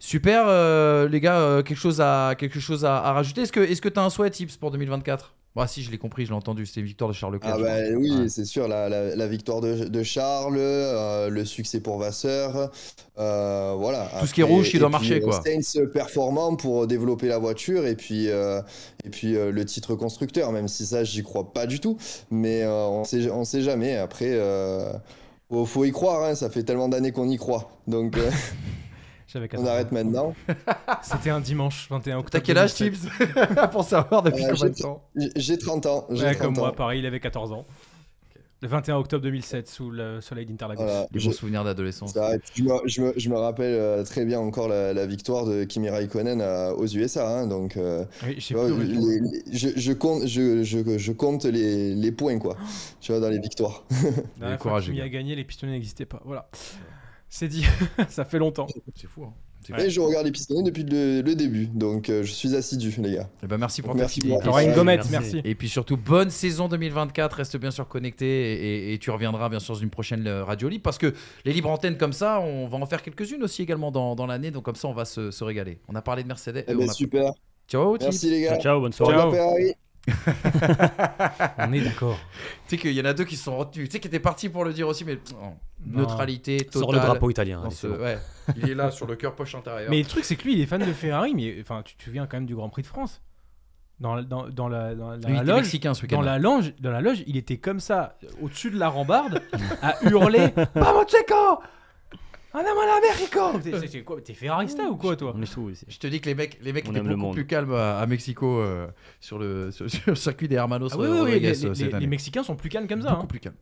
Super, euh, les gars, euh, quelque chose à, quelque chose à, à rajouter Est-ce que est-ce que tu as un souhait, Tips, pour 2024 Bah si, je l'ai compris, je l'ai entendu. C'était une victoire de Charles Leclerc. Ah bah oui, Ouais. c'est sûr, la, la- la victoire de, de Charles, euh, le succès pour Vasseur, euh, voilà. Tout ce qui est rouge et doit marcher, euh, quoi. Sainz performant pour développer la voiture et puis, euh, et puis euh, le titre constructeur, même si ça, j'y crois pas du tout, mais euh, on sait, on sait jamais. Après, euh, faut, faut y croire, hein, ça fait tellement d'années qu'on y croit, donc euh, J'avais on 14 ans. arrête maintenant. C'était un dimanche 21 octobre. T'as quel âge, 2007. Tips Pour savoir depuis Euh, combien de j'ai- temps J'ai- J'ai 30 ans, j'ai Ouais, 30 comme moi, ans. pareil, il avait 14 ans. Le 21 octobre 2007, sous le soleil d'Interlagos. Voilà, Les je- bons souvenirs d'adolescence. Je, me, je me- je me rappelle euh, très bien encore la, la victoire de Kimi Raikkonen à- aux USA. hein, donc, euh, Oui, j'ai tu vois, pleuré, tu vois. les- les- je, je compte, je, les, les points, quoi. Tu vois, dans les victoires. La dernière fois courage, qu'il les m'y a gagné, les pistonnets n'existaient pas. Voilà. C'est dit. ça fait longtemps. C'est fou. Hein. Ouais. Et je regarde les pistonnets depuis le, le début. Donc, euh, je suis assidu, les gars. Eh ben, merci pour Donc, merci pour- une gommette, merci. merci. Et puis surtout, bonne saison 2024. Reste bien sûr connecté et, et- et tu reviendras bien sûr dans une prochaine euh, radio libre parce que les libres antennes comme ça, on va en faire quelques-unes aussi également dans, dans l'année. Donc comme ça, on va se, se régaler. On a parlé de Mercedes. Eh euh, ben, on a- super. Ciao, Tips. Merci, les gars. Ciao, ciao, bonne soirée. Ciao. Ferrari. On est d'accord. Tu sais qu'il y en a deux qui se sont retenus. Tu sais qui étaient partis pour le dire aussi, mais oh, Non. neutralité totale. Sors le drapeau italien. dans allez, ce- c'est bon. ouais, il est là sur le cœur poche intérieure. Mais le truc, c'est que lui, il est fan de Ferrari, mais enfin, tu te souviens quand même du Grand Prix de France? Dans, la- dans, dans la, dans la loge. mexicain ce. Dans la, loge, dans la loge, il était comme ça, au-dessus de la rambarde, à hurler Vamos Checo Andiamo all'Americo T'es- c'est- c'est quoi T'es ferrarista ou quoi, toi? On est ici. Je te dis que les mecs, les mecs étaient beaucoup monde. plus calmes à, à Mexico euh, sur, le, sur, sur le circuit des Hermanos Ah oui, oui, oui, Rodriguez, les, euh, les- cette les année. Mexicains sont plus calmes comme ça. beaucoup hein. plus calme.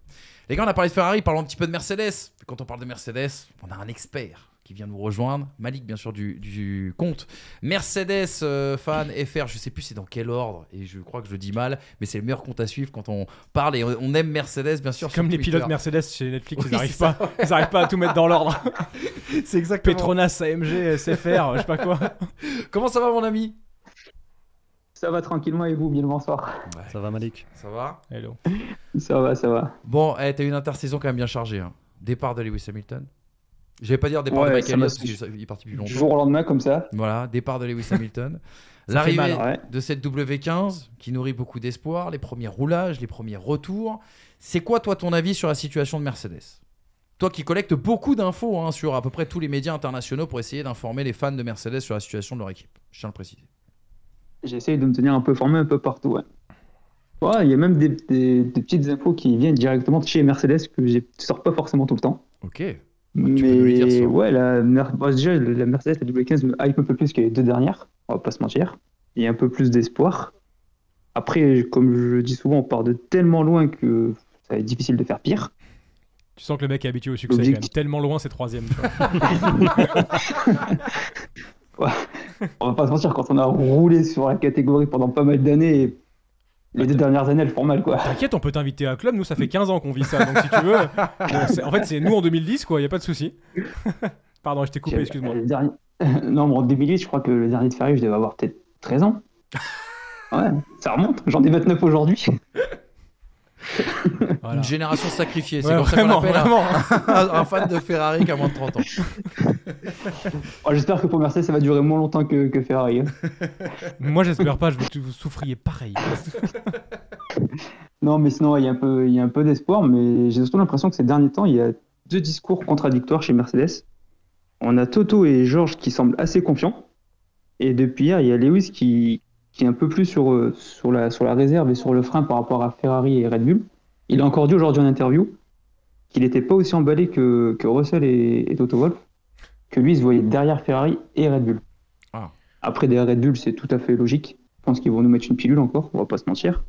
Les gars, on a parlé de Ferrari, parlons un petit peu de Mercedes. Quand on parle de Mercedes, on a un expert qui vient nous rejoindre, Malik bien sûr du, du compte. Mercedes euh, fan FR, je sais plus c'est dans quel ordre et je crois que je le dis mal, mais c'est le meilleur compte à suivre quand on parle et on, aime Mercedes bien sûr. Comme les Twitter. pilotes Mercedes chez Netflix, Oui, ils n'arrivent pas, ils arrivent pas à tout mettre dans l'ordre. C'est exactement. Petronas, AMG, SFR, je sais pas quoi. Comment ça va mon ami? Ça va tranquillement et vous, bien le bonsoir. Ça va, Malik? Ça va? Hello. Ça va, ça va. Bon, eh, t'as eu une intersaison quand même bien chargée. hein. Départ de Lewis Hamilton. Je vais pas dire départ Ouais, de Michael Elliott, parce qu'il est parti depuis Du longtemps. jour au lendemain, comme ça. Voilà, départ de Lewis Hamilton. L'arrivée ouais. de cette W15 qui nourrit beaucoup d'espoir, les premiers roulages, les premiers retours. C'est quoi, toi, ton avis sur la situation de Mercedes? Toi qui collectes beaucoup d'infos hein, sur à peu près tous les médias internationaux pour essayer d'informer les fans de Mercedes sur la situation de leur équipe. Je tiens à le préciser. J'essaye de me tenir un peu formé un peu partout. Ouais. Ouais, il y a même des, des- des petites infos qui viennent directement de chez Mercedes que je ne sors pas forcément tout le temps. Ok. Mais peux nous les dire, ça. ouais, la, Mer- bon, déjà, la Mercedes, la W15 me hype un peu plus que les deux dernières, on va pas se mentir. Il y a un peu plus d'espoir. Après, comme je dis souvent, on part de tellement loin que ça va être difficile de faire pire. Tu sens que le mec est habitué au succès quand même. L'objectif- Tellement loin, c'est troisième. On va pas se mentir, quand on a roulé sur la catégorie pendant pas mal d'années, les deux dernières années, elles font mal, quoi. T'inquiète, on peut t'inviter à un club. Nous, ça fait 15 ans qu'on vit ça. Donc si tu veux. bon, en fait, c'est nous en 2010, quoi. Y a pas de souci. Pardon, je t'ai coupé, excuse-moi. Non, mais en 2008, je crois que le dernier de Ferrari, je devais avoir peut-être 13 ans. Ouais, ça remonte. J'en ai 29 aujourd'hui. Voilà. Une génération sacrifiée, c'est Ouais, comme ça qu'on vraiment, appelle un- fan de Ferrari qui a moins de 30 ans. Oh, J'espère que pour Mercedes, ça va durer moins longtemps que, que Ferrari. hein. Moi, j'espère pas. Je veux que vous souffriez pareil. Non, mais sinon, il y a un peu, il y a un peu d'espoir, mais j'ai surtout l'impression que ces derniers temps, il y a deux discours contradictoires chez Mercedes. On a Toto et Georges qui semblent assez confiants. Et depuis hier, il y a Lewis qui, qui est un peu plus sur, euh, sur, la, sur la réserve et sur le frein par rapport à Ferrari et Red Bull. Il a encore dit aujourd'hui en interview qu'il n'était pas aussi emballé que, que Russell et, et Toto Wolff, que lui il se voyait derrière Ferrari et Red Bull. Ah. Après, des Red Bull, c'est tout à fait logique. Je pense qu'ils vont nous mettre une pilule encore, on va pas se mentir.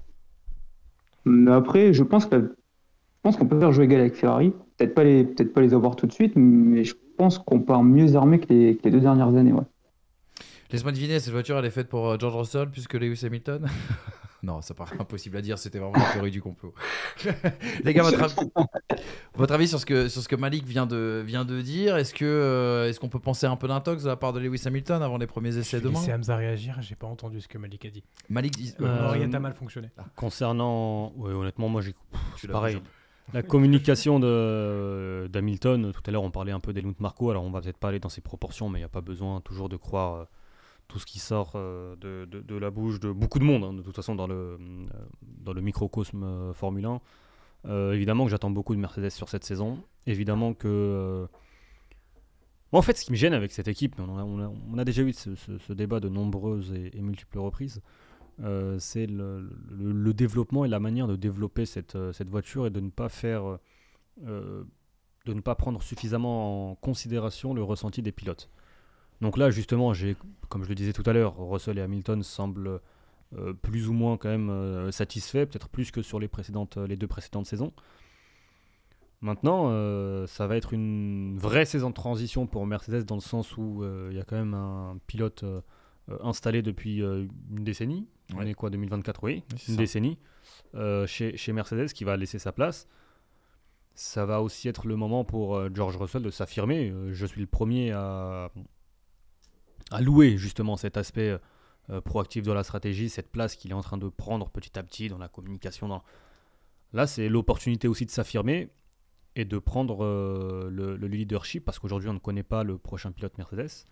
Mais après, je pense que je pense qu'on peut faire jouer égal avec Ferrari. Peut-être pas les, peut-être pas les avoir tout de suite, mais je pense qu'on part mieux armé que les, que les deux dernières années. Ouais. Laisse-moi deviner, cette voiture, elle est faite pour euh, George Russell plus que Lewis Hamilton? Non, ça paraît impossible à dire, c'était vraiment la théorie du complot. Les gars, votre, avis- votre avis sur ce, que, sur ce que Malik vient de, vient de dire, est-ce que euh, est-ce qu'on peut penser un peu d'intox de la part de Lewis Hamilton avant les premiers essais demain? laisser Hamza réagir. J'ai pas entendu ce que Malik a dit. Malik dit... Euh, oreillette a mal fonctionné. Concernant. Ouais, honnêtement, moi, j'ai. C'est pareil. La communication de d'Hamilton, tout à l'heure on parlait un peu d'Helmut Marco, alors on va peut-être pas aller dans ces proportions, mais il n'y a pas besoin toujours de croire, euh, tout ce qui sort euh, de, la bouche de beaucoup de monde, hein, de toute façon, dans le, euh, dans le microcosme euh, Formule 1. Euh, évidemment que j'attends beaucoup de Mercedes sur cette saison. Évidemment que. en fait, ce qui me gêne avec cette équipe, on a, déjà eu ce, débat de nombreuses et, multiples reprises, c'est le, développement et la manière de développer cette, cette voiture et de ne pas faire. de ne pas prendre suffisamment en considération le ressenti des pilotes. Donc là, justement, j'ai, comme je le disais tout à l'heure, Russell et Hamilton semblent euh, plus ou moins quand même euh, satisfaits, peut-être plus que sur les, précédentes, les deux précédentes saisons. Maintenant, euh, ça va être une vraie saison de transition pour Mercedes dans le sens où euh, il y a quand même un pilote euh, euh, installé depuis euh, une décennie. On Ouais. est quoi, 2024 Oui, une ça. décennie euh, chez, chez Mercedes qui va laisser sa place. Ça va aussi être le moment pour euh, George Russell de s'affirmer. Euh, je suis le premier à, à louer justement cet aspect euh, proactif de la stratégie, cette place qu'il est en train de prendre petit à petit dans la communication. Là, c'est l'opportunité aussi de s'affirmer et de prendre euh, le leadership parce qu'aujourd'hui, on ne connaît pas le prochain pilote Mercedes.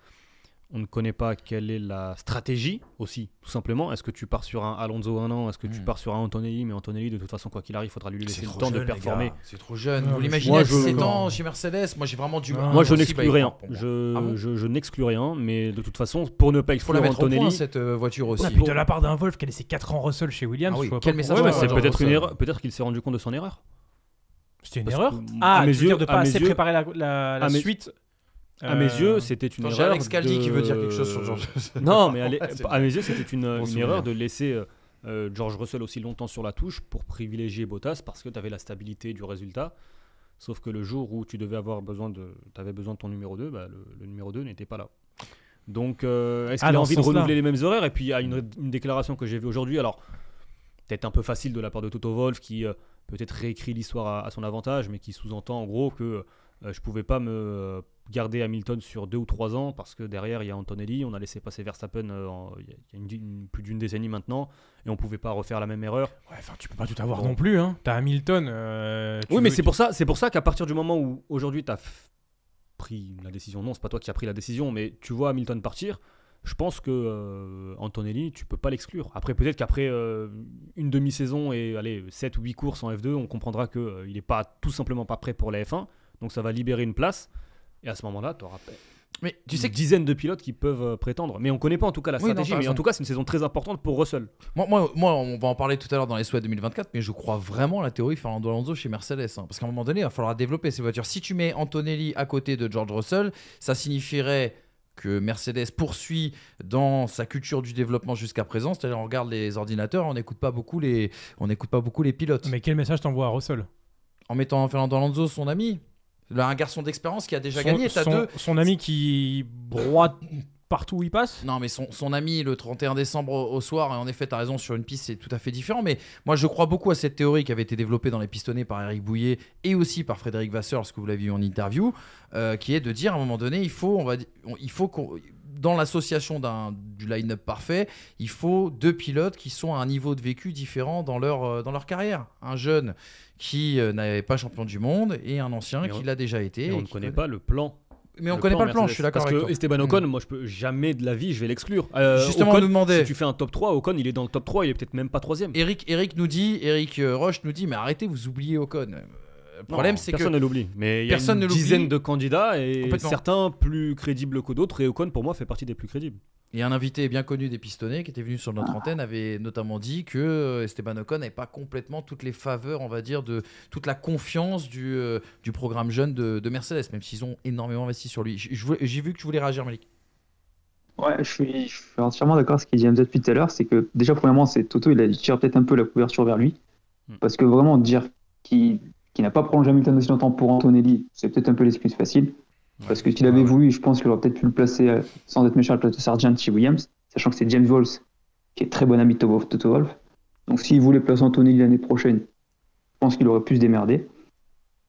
On ne connaît pas quelle est la stratégie aussi, tout simplement. Est-ce que tu pars sur un Alonso un an? Est-ce que tu Hmm. pars sur un Antonelli? Mais Antonelli, de toute façon, quoi qu'il arrive, il faudra lui laisser le temps de jeune, performer. C'est trop jeune. Non, Vous l'imaginez à je- 17 ans non. chez Mercedes? Moi, j'ai vraiment du mal. Moi, je aussi, n'exclus bah, rien. pour moi. Je, Ah bon? je, je n'exclus rien, mais de toute façon, pour ne pas Il faut la exclure mettre au point, Antonelli, cette euh, voiture aussi. Ouais, puis de la part d'un Wolf qui a laissé 4 ans Russell chez Williams, Ah oui, je vois quel message Ouais, Ouais, c'est peut-être une erreur. Peut-être qu'il s'est rendu compte de son erreur. C'était une Parce erreur? que, Ah, à mes tu veux yeux- dire de pas assez yeux- préparer la, la, la à mes- suite À mes Euh, yeux, c'était une erreur. Alex Caldi de- qui veut dire quelque chose sur George Russell. Non, mais à, mes yeux, c'était une, erreur de laisser euh, euh, George Russell aussi longtemps sur la touche pour privilégier Bottas parce que tu avais la stabilité du résultat. Sauf que le jour où tu devais avoir besoin de, avais besoin de ton numéro 2, bah, le, le numéro 2 n'était pas là. Donc, euh, est-ce Ah, qu'il a envie de renouveler les mêmes horaires? Et puis, il y a une, une déclaration que j'ai vue aujourd'hui. Alors, peut-être un peu facile de la part de Toto Wolff qui euh, peut-être réécrit l'histoire à, à son avantage, mais qui sous-entend en gros que euh, je pouvais pas me euh, garder Hamilton sur deux ou trois ans parce que derrière il y a Antonelli, on a laissé passer Verstappen euh, en- il y a- une- une- plus d'une décennie maintenant et on pouvait pas refaire la même erreur. Ouais, enfin, tu peux pas tout avoir Bon. non plus. Hein. T'as Hamilton. euh, tu oui, mais c'est pour ça, c'est pour ça qu'à partir du moment où aujourd'hui tu as pris la décision, non, c'est pas toi qui as pris la décision, mais tu vois Hamilton partir. Je pense que euh, Antonelli, tu peux pas l'exclure. Après, peut-être qu'après euh, une demi-saison et allez, 7 ou 8 courses en F2, on comprendra qu'il n'est pas tout simplement pas prêt pour la F1. Donc ça va libérer une place. Et à ce moment-là, tu auras Mais tu sais une que dizaine de pilotes qui peuvent euh, prétendre. Mais on connaît pas en tout cas la Oui, stratégie. mais en tout cas, c'est une saison très importante pour Russell. Moi, moi, moi, on va en parler tout à l'heure dans les souhaits 2024, mais je crois vraiment à la théorie Fernando Alonso chez Mercedes. hein. parce qu'à un moment donné, il va falloir développer ces voitures. Si tu mets Antonelli à côté de George Russell, ça signifierait que Mercedes poursuit dans sa culture du développement jusqu'à présent. C'est-à-dire, on regarde les ordinateurs, on n'écoute pas beaucoup les, on n'écoute pas beaucoup les pilotes. Mais quel message t'envoies à Russell? En mettant Fernando Alonso, son ami, là, un garçon d'expérience qui a déjà son, gagné. Son- deux. son ami qui broie partout où il passe? Non, mais son, son ami le 31 décembre au, au soir, et en effet, tu as raison, sur une piste, c'est tout à fait différent. Mais moi, je crois beaucoup à cette théorie qui avait été développée dans les pistonnés par Eric Bouillet et aussi par Frédéric Vasseur, lorsque vous l'avez vu en interview, euh, qui est de dire à un moment donné, il faut, on va, on- il faut qu'on. Dans l'association d'un- du line-up parfait, il faut deux pilotes qui sont à un niveau de vécu différent dans leur, euh, dans leur carrière. Un jeune qui euh, n'avait pas champion du monde et un ancien Mais qui l'a déjà été. Et on ne connaît pas le plan. Mais on connaît pas le plan, je suis d'accord Parce que toi. Esteban Ocon, moi, je peux jamais de la vie, je vais l'exclure. Euh, Justement, Ocon, on nous demandait- Si tu fais un top 3, Ocon, il est dans le top 3, il est peut-être même pas troisième. Eric, Eric nous dit, Eric Roche nous dit, mais arrêtez, vous oubliez Ocon. Euh, Le problème, Non, c'est que personne ne l'oublie. Mais il y a Personne une ne l'oublie. dizaine de candidats et Complètement. certains plus crédibles que d'autres. Et Ocon, pour moi, fait partie des plus crédibles. Et un invité bien connu des pistonnés qui était venu sur notre antenne avait notamment dit que euh, Esteban Ocon n'avait pas complètement toutes les faveurs, on va dire, de toute la confiance du, euh, du programme jeune de, de Mercedes, même s'ils ont énormément investi sur lui. J- je voulais- J'ai vu que tu voulais réagir, Malik. Ouais, je suis, je suis entièrement d'accord avec ce qu'il dit Hamza depuis tout à l'heure. C'est que déjà, premièrement, c'est Toto, il, a, il tire peut-être un peu la couverture vers lui. Hmm. Parce que vraiment, dire qu'il qu'il n'a pas prolongé Hamilton aussi longtemps pour Antonelli, c'est peut-être un peu l'excuse facile. Parce que s'il avait voulu, je pense qu'il aurait peut-être pu le placer, euh, sans être méchant, à la place de Sargent chez Williams, sachant que c'est James Walls qui est très bon ami de Toto Wolff. Donc s'il voulait placer Antonelli l'année prochaine, je pense qu'il aurait pu se démerder.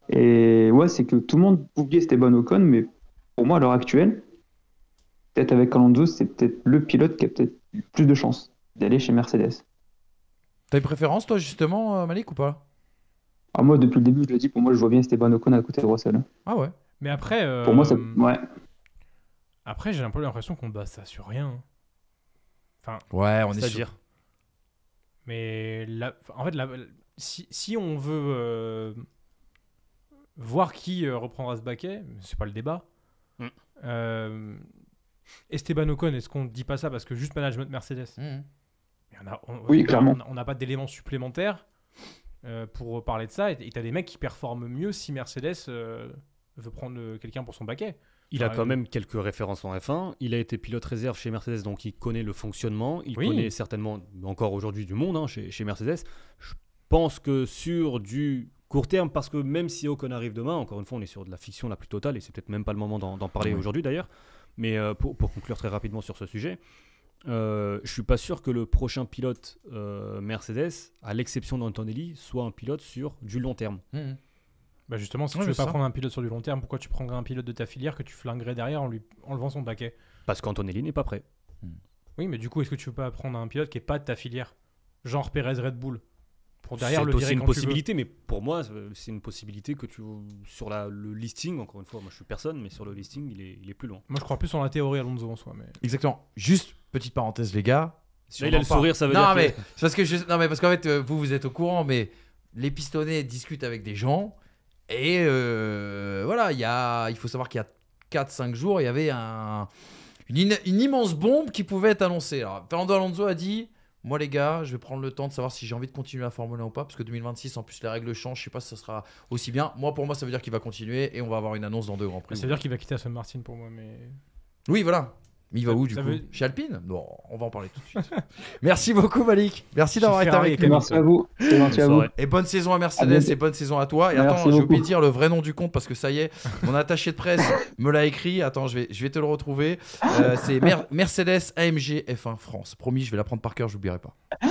Et ouais, c'est que tout le monde oubliait Esteban Ocon, mais pour moi, à l'heure actuelle, peut-être avec Alonso, c'est peut-être le pilote qui a peut-être eu plus de chances d'aller chez Mercedes. T'as une préférence, toi, justement, euh, Malik, ou pas? Ah, moi, depuis le début, je le dis, pour moi, je vois bien Esteban Ocon à côté de Russell. Ah ouais. Mais après, Pour moi, ça. euh, Ouais. après j'ai un peu l'impression qu'on base ça sur rien. hein. Ouais, on est sur... C'est-à-dire Mais la- en fait, la- si, si on veut euh, voir qui euh, reprendra ce baquet, c'est pas le débat. Mm. Euh, Esteban Ocon, est-ce qu'on ne dit pas ça parce que juste management Mercedes? Mais on a- on- Oui, clairement. On n'a pas d'éléments supplémentaires euh, pour parler de ça. Et tu as des mecs qui performent mieux si Mercedes euh, veut prendre euh, quelqu'un pour son baquet. Il a quand même quelques références en F1. Il a été pilote réserve chez Mercedes, donc il connaît le fonctionnement. Il Oui. connaît certainement encore aujourd'hui du monde hein, chez, chez Mercedes. Je pense que sur du court terme, parce que même si Ocon arrive demain, encore une fois, on est sur de la fiction la plus totale et c'est peut-être même pas le moment d'en parler aujourd'hui d'ailleurs. Mais euh, pour, pour conclure très rapidement sur ce sujet, euh, je suis pas sûr que le prochain pilote euh, Mercedes, à l'exception d'Antonelli, soit un pilote sur du long terme. Mhm. Bah justement, si Ouais, tu veux pas ça. prendre un pilote sur du long terme, pourquoi tu prendrais un pilote de ta filière que tu flinguerais derrière en lui enlevant son baquet Parce qu'Antonelli n'est pas prêt. Oui, mais du coup, est-ce que tu veux pas prendre un pilote qui est pas de ta filière? Genre Perez Red Bull Pour derrière C'est le aussi virer une quand tu veux. possibilité, mais pour moi, euh, c'est une possibilité que tu sur la, le listing. Encore une fois, moi je suis personne, mais sur le listing, il est, il est plus loin. Moi, je crois plus en la théorie Alonso en soi. Mais... Exactement. Juste petite parenthèse, les gars. Si Là, on il a le parle- sourire, ça veut non, dire que- mais c'est parce que je... non mais parce qu'en fait euh, vous vous êtes au courant, mais les pistonnets discutent avec des gens et euh, voilà, il y a, il faut savoir qu'il y a 4-5 jours, il y avait un, une, in- une immense bombe qui pouvait être annoncée. Alors Fernando Alonso a dit. Moi les gars, je vais prendre le temps de savoir si j'ai envie de continuer la Formule 1 ou pas, parce que 2026, en plus les règles changent, je sais pas si ça sera aussi bien. Moi pour moi ça veut dire qu'il va continuer et on va avoir une annonce dans deux grands prix. Ça veut dire qu'il va quitter Aston Martin pour moi. Mais... Oui, voilà. Mais il va où du ça coup veut- Chez Alpine Non, on va en parler tout de suite. Merci beaucoup Malik. Merci d'avoir été avec et nous. Merci à vous. À. Et bonne saison à Mercedes et bonne saison à toi. Et Merci attends, j'ai oublié de dire le vrai nom du compte parce que ça y est, mon attaché de presse me l'a écrit. Attends, je vais, je vais te le retrouver. Euh, c'est Mer- Mercedes AMG F1 France. Promis, je vais la prendre par cœur, je n'oublierai pas.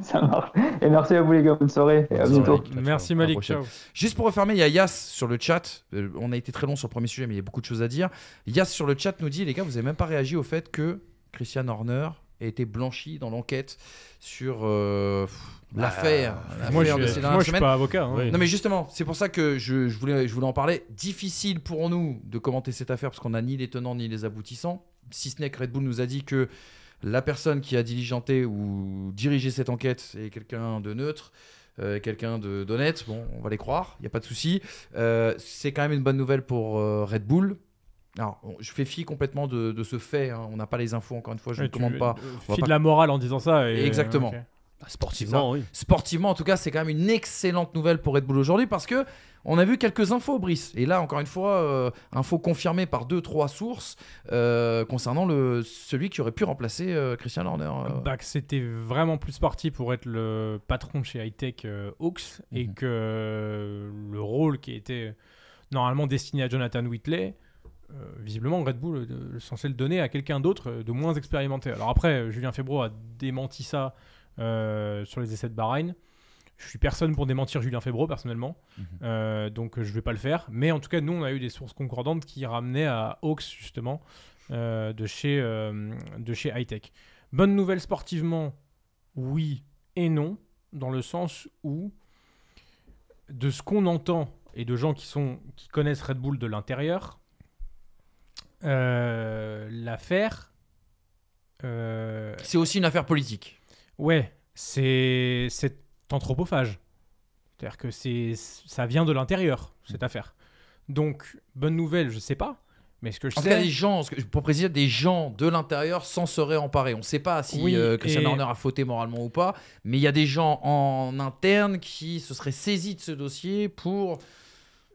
Ça marche. Et merci à vous les gars. Bonne soirée. Et à bientôt. Merci Malik. Ciao. Juste pour refermer, il y a Yas sur le chat. Euh, on a été très long sur le premier sujet, mais il y a beaucoup de choses à dire. Yas sur le chat nous dit les gars, vous n'avez même pas réagi au fait que Christian Horner a été blanchi dans l'enquête sur euh, pff, l'affaire. Moi, je de suis, ces moi, je suis pas avocat. hein. Oui. Non mais justement, c'est pour ça que je, je voulais, je voulais en parler. Difficile pour nous de commenter cette affaire parce qu'on n'a ni les tenants ni les aboutissants. Si ce n'est que Red Bull nous a dit que la personne qui a diligenté ou dirigé cette enquête est quelqu'un de neutre, euh, quelqu'un de- d'honnête. Bon, on va les croire, il n'y a pas de souci. Euh, c'est quand même une bonne nouvelle pour euh, Red Bull. Alors, on- je fais fi complètement de, de ce fait. hein. On n'a pas les infos, encore une fois, je ne commande pas. euh, Fie pas- de la morale en disant ça. et- Exactement. Ah, sportivement, oui. Sportivement, en tout cas, c'est quand même une excellente nouvelle pour Red Bull aujourd'hui parce que on a vu quelques infos, Brice. Et là, encore une fois, euh, infos confirmées par deux, trois sources euh, concernant le, celui qui aurait pu remplacer euh, Christian Horner. euh. Bah, c'était vraiment plus parti pour être le patron chez Hightech euh, Hawks et Mhm. que euh, le rôle qui était normalement destiné à Jonathan Whitley, euh, visiblement Red Bull euh, est censé le donner à quelqu'un d'autre euh, de moins expérimenté. Alors après, euh, Julien Febro a démenti ça euh, sur les essais de Bahreïn. Je suis personne pour démentir Julien Febro personnellement, Mhm. Euh, donc euh, je vais pas le faire. Mais en tout cas, nous on a eu des sources concordantes qui ramenaient à Hawks justement euh, de chez euh, de chez Hightech. Bonne nouvelle sportivement, oui et non, dans le sens où de ce qu'on entend et de gens qui sont qui connaissent Red Bull de l'intérieur, euh, l'affaire, euh, C'est aussi une affaire politique. ouais, c'est c'est anthropophage. C'est-à-dire que c'est ça vient de l'intérieur cette affaire. Donc bonne nouvelle, je sais pas, mais ce que je En tout cas, sais, des gens, ce que- pour préciser, des gens de l'intérieur s'en seraient emparés. On ne sait pas si Oui, euh, Christian et- Horner a fauté moralement ou pas, mais il y a des gens en interne qui se seraient saisis de ce dossier pour.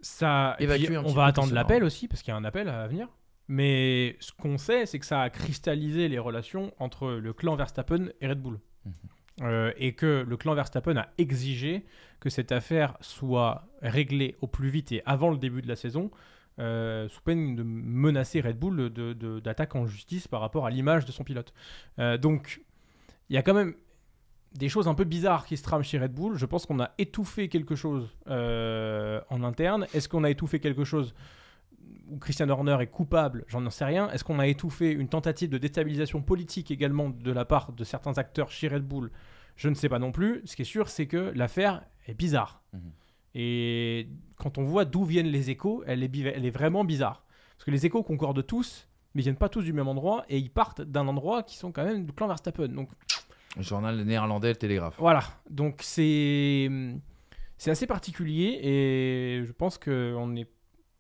ça et évacuer un on petit va peu attendre ça, l'appel hein. aussi parce qu'il y a un appel à venir. Mais ce qu'on sait, c'est que ça a cristallisé les relations entre le clan Verstappen et Red Bull. Mhm. Euh, et que le clan Verstappen a exigé que cette affaire soit réglée au plus vite et avant le début de la saison, euh, sous peine de menacer Red Bull de- de- d'attaque en justice par rapport à l'image de son pilote. Euh, donc, il y a quand même des choses un peu bizarres qui se trament chez Red Bull. Je pense qu'on a étouffé quelque chose en interne. Est-ce qu'on a étouffé quelque chose où Christian Horner est coupable J'en sais rien. Est-ce qu'on a étouffé une tentative de déstabilisation politique également de la part de certains acteurs chez Red Bull? Je ne sais pas non plus. Ce qui est sûr, c'est que l'affaire est bizarre. Mhm. Et quand on voit d'où viennent les échos, elle est, bi- elle est vraiment bizarre. Parce que les échos concordent tous mais ils viennent pas tous du même endroit et ils partent d'un endroit qui sont quand même du clan Verstappen. Donc Le journal néerlandais, le Télégraphe. voilà, donc c'est c'est assez particulier et je pense que on est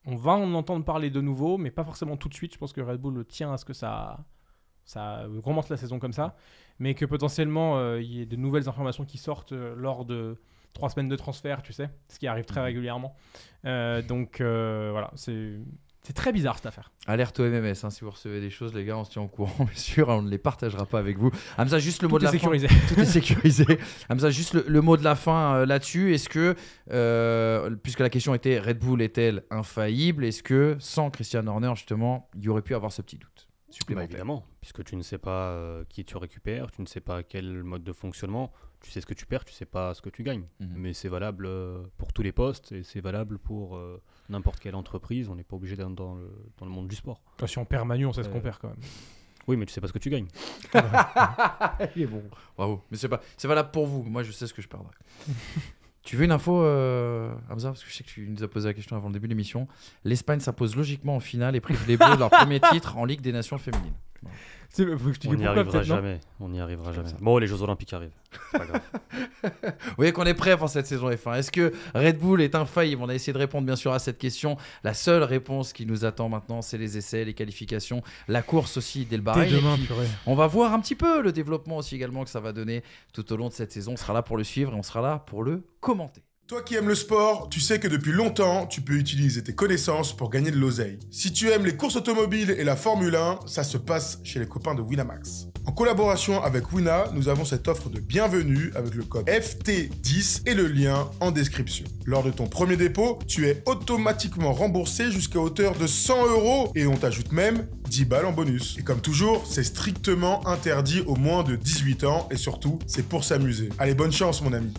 on va en entendre parler de nouveau, mais pas forcément tout de suite. Je pense que Red Bull tient à ce que ça ça remonte la saison comme ça, mais que potentiellement euh, il y ait de nouvelles informations qui sortent euh, lors de trois semaines de transfert, tu sais, ce qui arrive très régulièrement. Euh, donc euh, voilà, c'est c'est très bizarre cette affaire. Alerte au MMS, hein, si vous recevez des choses, les gars, on se tient au courant, bien sûr, on ne les partagera pas avec vous. Hamza, juste le mot Tout de est la sécurisé. fin. Tout est sécurisé. Hamza, juste le, le mot de la fin euh, là-dessus. Est-ce que, euh, puisque la question était Red Bull est-elle infaillible, est-ce que sans Christian Horner, justement, il y aurait pu avoir ce petit doute? Bah, évidemment, puisque tu ne sais pas euh, qui tu récupères, tu ne sais pas quel mode de fonctionnement, tu sais ce que tu perds, tu sais pas ce que tu gagnes. Mhm. Mais c'est valable euh, pour tous les postes et c'est valable pour euh, n'importe quelle entreprise. On n'est pas obligé d'être dans le, dans le monde du sport. Toi, si on perd Manu, on sait ce qu'on perd quand même. Oui, mais tu sais pas ce que tu gagnes. Il est bon. Bravo. Mais c'est pas, c'est valable pour vous. Moi, je sais ce que je perdrai. tu veux une info, euh, Hamza Parce que je sais que tu nous as posé la question avant le début de l'émission. L'Espagne s'impose logiquement en finale et prive les Bleus de leur premier titre en Ligue des Nations féminines. C'est- faut que je te On n'y arrivera jamais. On n'y arrivera jamais. Bon, les Jeux Olympiques arrivent. C'est pas grave. Vous voyez qu'on est prêt pour cette saison F1. Est-ce que Red Bull est infaillible? On a essayé de répondre bien sûr à cette question. La seule réponse qui nous attend maintenant, c'est les essais, les qualifications, la course aussi dès le demain, puis, purée. On va voir un petit peu le développement aussi également que ça va donner tout au long de cette saison. On sera là pour le suivre et on sera là pour le commenter. Toi qui aimes le sport, tu sais que depuis longtemps, tu peux utiliser tes connaissances pour gagner de l'oseille. Si tu aimes les courses automobiles et la Formule 1, ça se passe chez les copains de Winamax. En collaboration avec Wina, nous avons cette offre de bienvenue avec le code FT10 et le lien en description. Lors de ton premier dépôt, tu es automatiquement remboursé jusqu'à hauteur de 100 euros et on t'ajoute même 10 balles en bonus. Et comme toujours, c'est strictement interdit aux moins de 18 ans et surtout, c'est pour s'amuser. Allez, bonne chance mon ami.